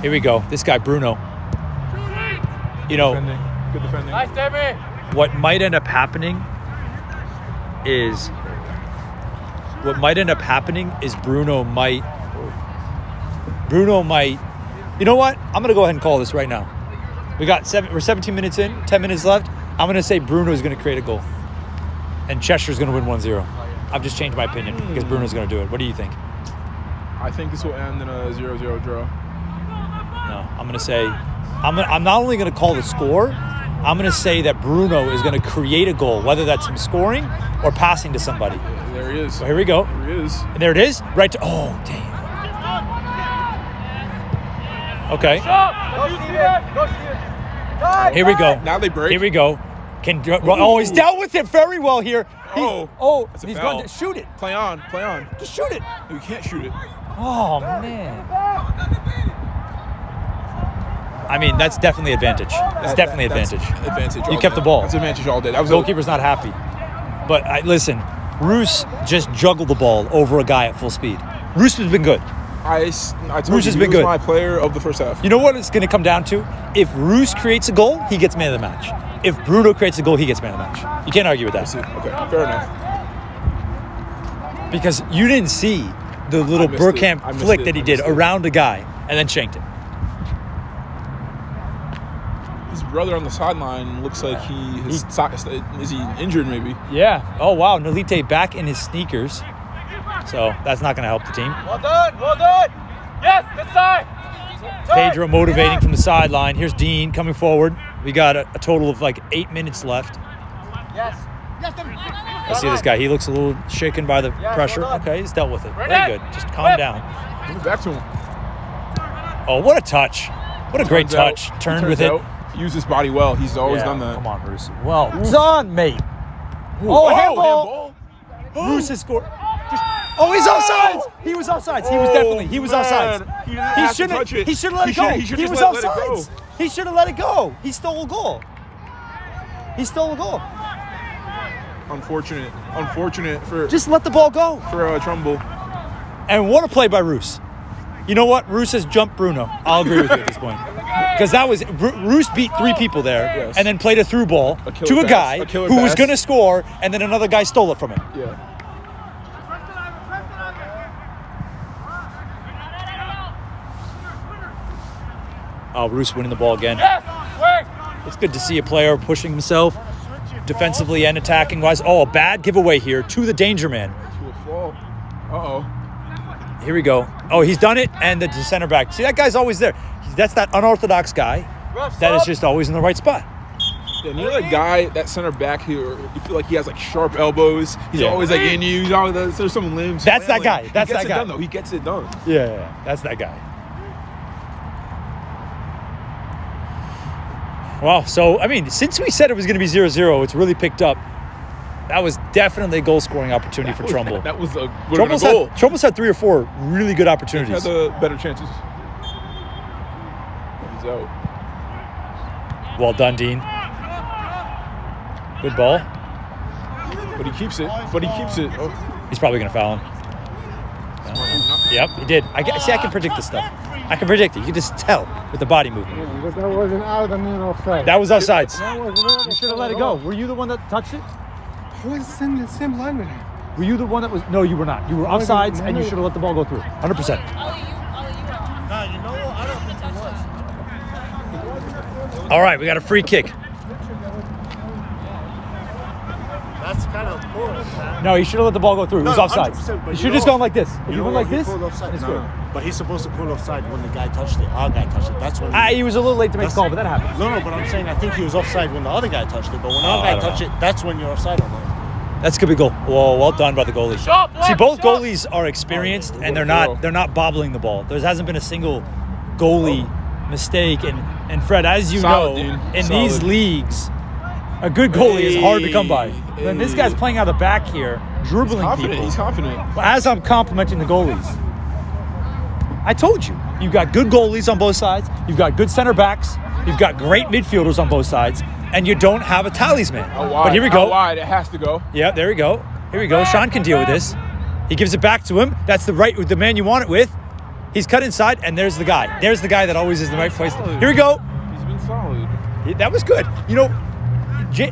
Here we go. This guy Bruno. You know, Defending. Good defending. what might end up happening is what might end up happening is Bruno might Bruno might you know what? I'm gonna go ahead and call this right now. We got seven we're 17 minutes in, 10 minutes left. I'm gonna say Bruno is gonna create a goal. And Cheshire's gonna win 1-0. I've just changed my opinion because Bruno's gonna do it. What do you think? I think this will end in a 0-0 draw. No, I'm gonna say I'm gonna, I'm not only gonna call the score. I'm gonna say that Bruno is gonna create a goal, whether that's him scoring or passing to somebody. There he is. So here we go. There he is. And there it is. Right to oh damn. Okay. Here we go. Now they break. Here we go. Can oh he's dealt with it very well here. He's, Oh, oh he's going to shoot it. Play on. Play on. Just shoot it. You can't shoot it. Oh man. I mean that's definitely advantage. It's That- definitely that- that's advantage. Advantage. You kept day. the ball. That's advantage all day. That was Goalkeeper's not happy. But I, listen, Roos just juggled the ball over a guy at full speed. Roos has been good. I, I told Roos you has been good. my player of the first half. You know what it's going to come down to? If Roos creates a goal, he gets man of the match. If Bruno creates a goal, he gets man of the match. You can't argue with I see. that Okay, fair enough. because you didn't see the little. Bergkamp flick it. that he did it. around a guy and then shanked it. His brother on the sideline looks like he his sock is he injured maybe? Yeah. Oh wow, Nolite back in his sneakers. So that's not going to help the team. Well done, well done. Yes, this side. Pedro motivating from the sideline. Here's Dean coming forward. We got a, a total of like eight minutes left. Yes. Yes, I see this guy. He looks a little shaken by the Yeah, pressure. well. Okay, he's dealt with it. Very good. Just calm Whip. down. Back to him. Oh, what a touch! What a great Turns out- touch. he Turned turns with it. out, Used his body well. He's always Yeah, done that. Come on, Bruce. Well done, mate. Oh, handball. Bruce has scored. Just- Oh, he's offsides. He was offsides. He was Oh, definitely. He was offsides. He to shouldn't. He should have let He it go. he He was let- let offsides. He should have let it go. He stole a goal. He stole a goal. Unfortunate. Unfortunate for Just let the ball go. for uh, Trumbull. And what a play by Roos. You know what? Roos has jumped Bruno. I'll agree with you at this point. Because that was Roos beat three people there, Yes. and then played a through ball A to a pass, guy a killer who was going to score, and then another guy stole it from him. Yeah. Oh, Roos winning the ball again. It's good to see a player pushing himself defensively and attacking wise. Oh, a bad giveaway here to the danger man. To a fault. Uh oh. Here we go. Oh, he's done it, and the center back. See, that guy's always there. That's that unorthodox guy that is just always in the right spot. Yeah, and you know that guy, that center back here, you feel like he has like sharp elbows. He's Yeah. always like in you. He's always, there's some limbs. That's that guy. That's he gets that it guy. Done, though. He gets it done. Yeah, that's that guy. Wow. So, I mean, since we said it was going to be 0 0, it's really picked up. That was definitely a goal scoring opportunity for That was- Trumbull. That was a, would have Trumbull's goal. had, Trumbull's had three or four really good Had opportunities. the better chances. He's out. Well done, Dean. Good ball. But he keeps it. But he keeps it. Oh, He's probably going to foul him. Yep, he did. I get, see, I can predict this stuff. I can predict it. You can just tell with the body movement. But that wasn't out and in offside. That was offsides. That wasn't You should have let it go. Were you the one that touched it? I was in the same line with him. Were you the one that was? No, you were not. You were offsides, and you should have let the ball go through. 100. percent All right, we got a free kick. That's kind of poor. No, he should have let the ball go through. It was No, offsides. 100%, but You you should have just know- gone like this. If You you went like He this, offside. it's No, good. no. But he's supposed to pull offside when the guy touched it. Our guy touched it. That's when. Ah, he was a little late to make the call, but that happened. No, no, but I'm saying I think he was offside when the other guy touched it. But when Oh, our I guy touched know. it, that's when you're offside on that. That's a good goal. Whoa, well done by the goalie. Shot, See, both shot. goalies are experienced, and they're not they're not bobbling the ball. There hasn't been a single goalie mistake. And and Fred, as you Solid, know, dude. in these leagues, a good goalie is hard to come by. Hey, When this guy's playing out of the back here, he's dribbling confident. people. He's confident. As I'm complimenting the goalies. I told you. You've got good goalies on both sides. You've got good center backs. You've got great midfielders on both sides, and you don't have a talisman. But here we go. wide. It has to go. Yeah, there we go. Here we go. Sean can deal with this. He gives it back to him. That's the right with the man you want it with. He's cut inside, and there's the guy. There's the guy that always is in the right place. Here we go. He's been solid. That was good. You know, J-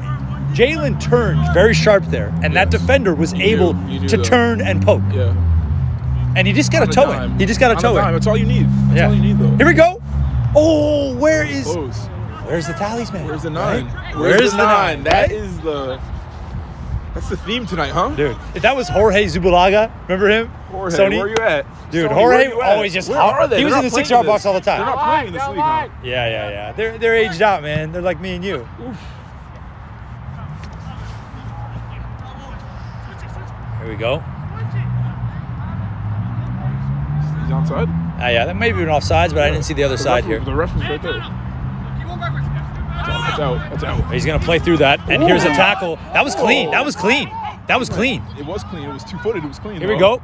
Jalen turned very sharp there, and that defender was You able You do, to though. turn and poke. Yeah. And he just got On a toe it. He just got On a toe it. That's all you need. That's Yeah. all you need, though. Here we go. Oh, where is Close. where's the talisman? Where's the nine? Right? Where's, the nine? That right? is the. That's the theme tonight, huh? dude. If that was Jorge Zubalaga, remember him? Jorge, Sony? where you at? Dude, Sony, Jorge where you at? always just Where are they? he was in the six yard box all the time. They're not playing in this league, huh? Yeah, yeah, yeah. They're they're aged out, man. They're like me and you. Here we go. He's onside. Ah, yeah, that may be an offsides, but I didn't see the other The side here. The ref was right there. That's out. That's out. He's gonna play through that, and here's a tackle. That was clean. That was clean. That was clean. It was clean. It was two footed. It was clean. Here we go.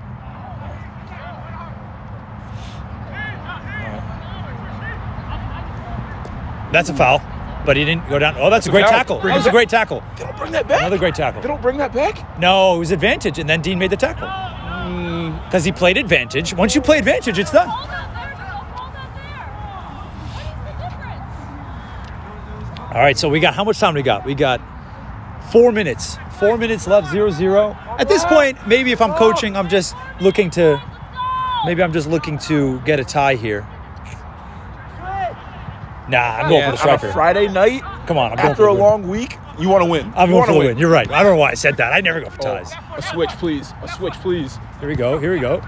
That's a foul, but he didn't go down. Oh, that's a a great foul. tackle. Bring That was a great tackle. They don't bring that back. Another great tackle. They don't bring that back. No, it was advantage, and then Dean made the tackle Mm, because he played advantage. Once you play advantage, it's done. All right, so we got how much time we got? We got four minutes. Four minutes left, zero zero. At this point, maybe if I'm coaching, I'm just looking to, maybe I'm just looking to get a tie here. Nah, I'm going man, for the striker. Friday night Come on, I'm going after a win. long week, you want to win. I'm you going for the win. win. You're right. I don't know why I said that. I never go for Oh, ties. a switch, please. A switch, please. Here we go. Here we go.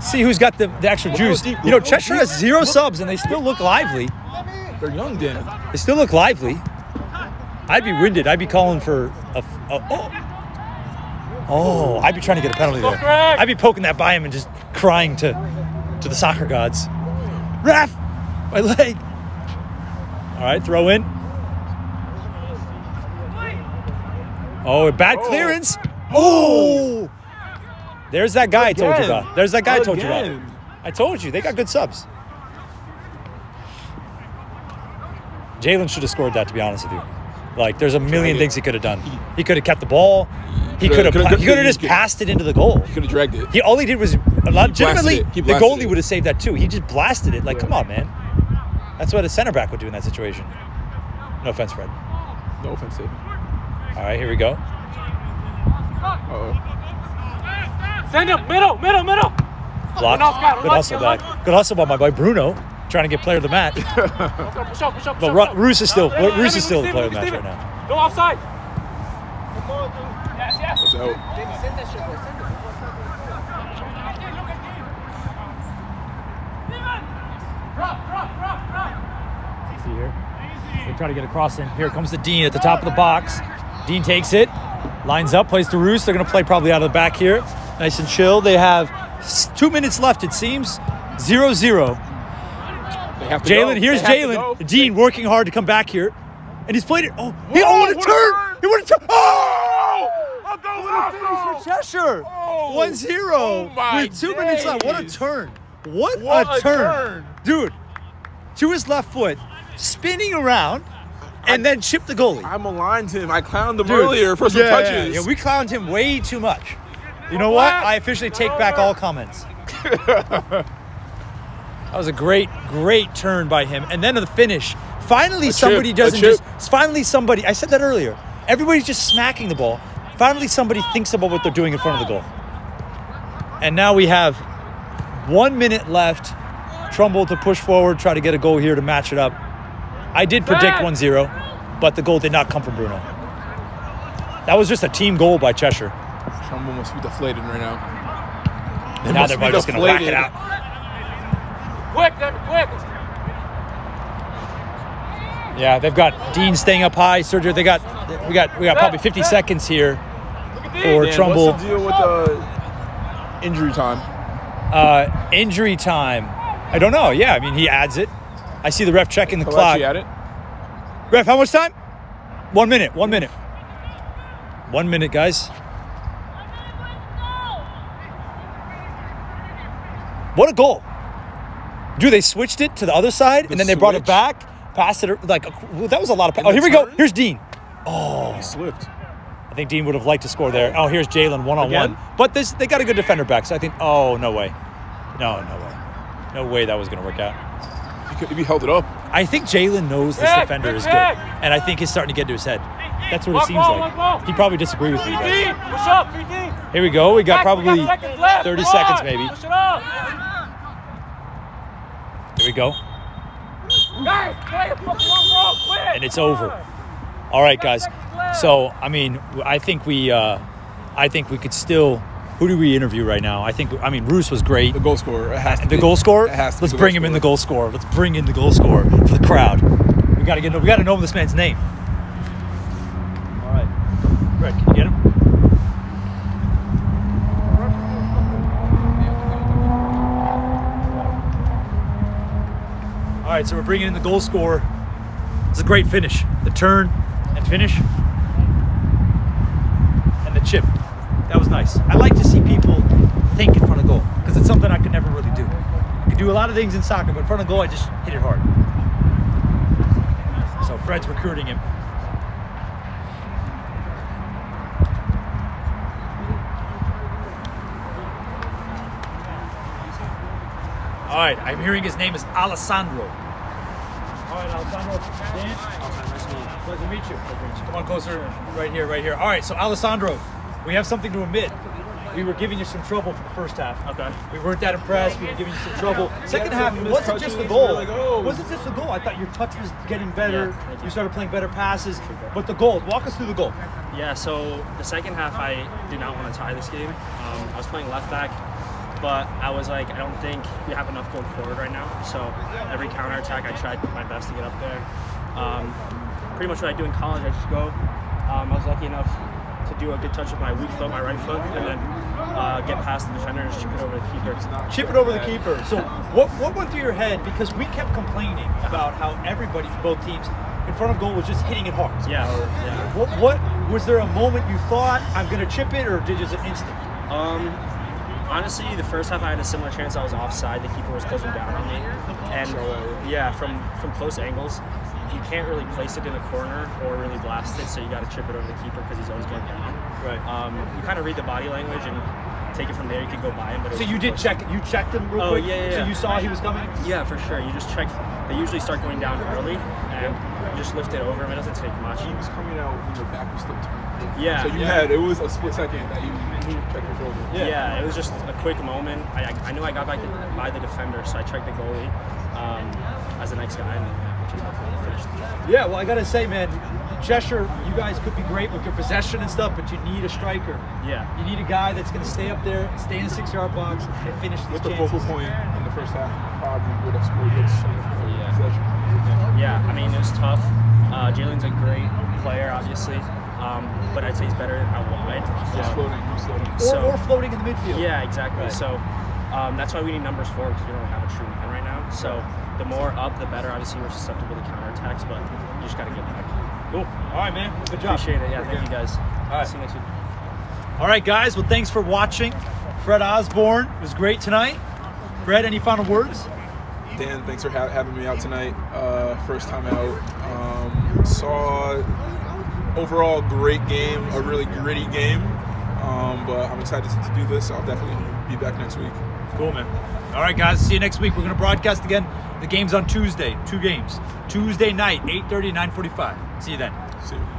See who's got the, the extra Look juice. deep- You know, Cheshire deep- has zero look- subs and they still look lively. They're young, Dan. They still look lively. I'd be winded. I'd be calling for a. a oh. oh, I'd be trying to get a penalty there. I'd be poking that by him and just crying to to the soccer gods. Ref, my leg. All right, throw in. Oh, a bad Oh. clearance. Oh, there's that guy I told you about. There's that guy I told you about. I told you they got good subs. Jalen should have scored that. To be honest with you, like there's a million things he could have done. He could have kept the ball. He could Coulda- have. coulda- He could have just passed it into the goal. He could have dragged it. He all he did was legitimately the blasted goalie would have saved that too. He just blasted it. Like, Yeah. come on, man. That's what a center back would do in that situation. No offense, Fred. No offense, Dave. All right, here we go. Uh-oh. Send him, middle, middle, middle. Block. Good Good hustle back. Good hustle by my boy Bruno, trying to get player of the match. push up, push up, push but Roos is still no, Roos is still the player of the match right now. Go offside. Come. Yes, yes. They try to get across in. Here comes the Dean at the top of the box. Dean takes it, lines up, plays to Roos. They're going to play probably out of the back here. Nice and chill. They have two minutes left, it seems. 0 0. Jalen, here's Jalen. Dean working hard to come back here. And he's played it. Oh, he Whoa, oh, what a turn! turn! He would have turned. Oh! A goal What a finish for Cheshire! Oh! 1 0 Oh my with two minutes left. What a turn! What, What a, a turn. turn. Dude, to his left foot, spinning around, and then chip the goalie. I maligned him. I clowned him Dude, earlier for some yeah, yeah. Yeah, we clowned him way too much. You know what? I officially take back all comments. that was a great, great turn by him. And then the finish. Finally, A somebody chip, doesn't just. Finally, somebody. I said that earlier. Everybody's just smacking the ball. Finally, somebody thinks about what they're doing in front of the goal. And now we have one minute left. Trumbull to push forward, try to get a goal here to match it up. I did predict 1 0, but the goal did not come from Bruno. That was just a team goal by Cheshire. Trumbull must be deflated right now. They now must they're be probably just going to whack it out. Quick, Devin, quick. Yeah, they've got Dean staying up high. Sergio, they got we got we got probably 50 seconds here for Dan, Trumbull. What's the deal with the injury time? Uh, injury time. I don't know. Yeah, I mean he adds it. I see the ref checking the clock. Kalechi at it. Ref, how much time? One minute. One minute. One minute, guys. What a goal! Dude, they switched it to the other side, The and then they brought it switch? back, passed it like well, that was a lot of. Pa- In oh, the here we go. turn? Here's Dean. Oh. He slipped. I think Dean would have liked to score there. Oh, here's Jalen one on one. Again? But this they got a good defender back, so I think. Oh no way, no no way, no way that was gonna work out. He could, if he held it up, I think Jalen knows this Kick, defender kick, is good, kick. and I think he's starting to get to his head. That's what it One seems ball, like. one ball. He probably disagree with me. but- Push up, VD. Here we go. We got Back, we probably got seconds left. 30 Come seconds maybe. Push it up. Here we go, Guys, play a fucking long quick. and it's over. All right, guys. So I mean, I think we, uh, I think we could still. Who do we interview right now? I think I mean Roos was great. the goal scorer. Has to The be. goal scorer. It has to Let's the bring goal him in the scorer. goal scorer. Let's bring in the goal scorer for the crowd. We gotta get. We gotta know this man's name. All right, Brett, can you get him? All right, so we're bringing in the goal scorer. It's a great finish. The turn and finish, and the chip. That was nice. I like to see people think in front of goal because it's something I could never really do. I could do a lot of things in soccer, but in front of goal, I just hit it hard. So Fred's recruiting him. All right, I'm hearing his name is Alessandro. All right, Alessandro. Dan? Pleasure to meet you. Come on closer. Right here, right here. All right, so Alessandro, we have something to admit. We were giving you some trouble for the first half. Okay. We weren't that impressed. We were giving you some trouble. Second half, it wasn't just the goal. We were like. It wasn't just the goal. I thought your touch was getting better. you started playing better passes. But the goal, walk us through the goal. Yeah, so the second half, I did not want to tie this game. Um, I was playing left back, but I was like, I don't think we have enough going forward right now. So every counter attack, I tried my best to get up there. Um, pretty much what I do in college, I just go. Um, I was lucky enough to do a good touch with my weak foot, my right foot, and then uh, get past the defender and chip it over the keeper. Chip it over the keeper. So what what went through your head? Because we kept complaining about how everybody from both teams in front of goal was just hitting it hard. Yeah, yeah. What, what was there a moment you thought I'm gonna chip it, or did it just an instant? Um, honestly, the first half I had a similar chance. I was offside. The keeper was closing down on me, and yeah, from from close angles, you can't really place it in a corner or really blast it. So you got to chip it over the keeper because he's always going down. Right. Um, you kind of read the body language and take it from there. You could go by him, but it So you did close. check you checked him real Oh, quick. yeah, yeah, So yeah. you saw he was coming. Yeah, for sure. You just check. They usually start going down early, and just lift it over him. It doesn't take much. He was coming out when your back was still turned. Yeah. So you yeah. had it was a split second that you you checked your shoulder. Yeah. it was just a quick moment. I, I, I knew I got back by the defender, so I checked the goalie um, as the next guy, and yeah, just finished the job. Yeah, well, I gotta say, man, Cheshire, you guys could be great with your possession and stuff, but you need a striker. Yeah. You need a guy that's gonna stay up there, stay in the six-yard box, and finish these With the chances. focal point in the first half, probably would have scored good Yeah. possession. Yeah, I mean, it was tough. Uh, Jalen's a great player, obviously, um, but I'd say he's better out wide. Just Um, floating, just floating. Or, so- or floating in the midfield. Yeah, exactly. Right. So um, that's why we need numbers four because we don't have a true man right now. So the more up, the better. Obviously, we're susceptible to counterattacks, but you just got to get back. Cool. All right, man. Good job. Appreciate it. Yeah, thank you guys. All right. See you next week. All right, guys. Well, thanks for watching. Fred Osborne it was great tonight. Fred, any final words? Dan, thanks for ha- having me out tonight. Uh, first time out. Um, saw overall great game, a really gritty game. Um, but I'm excited to do this. I'll definitely be back next week. Cool, man. All right, guys. See you next week. We're going to broadcast again. The game's on Tuesday. Two games. Tuesday night, 8.30, 9.45. See you then. See you.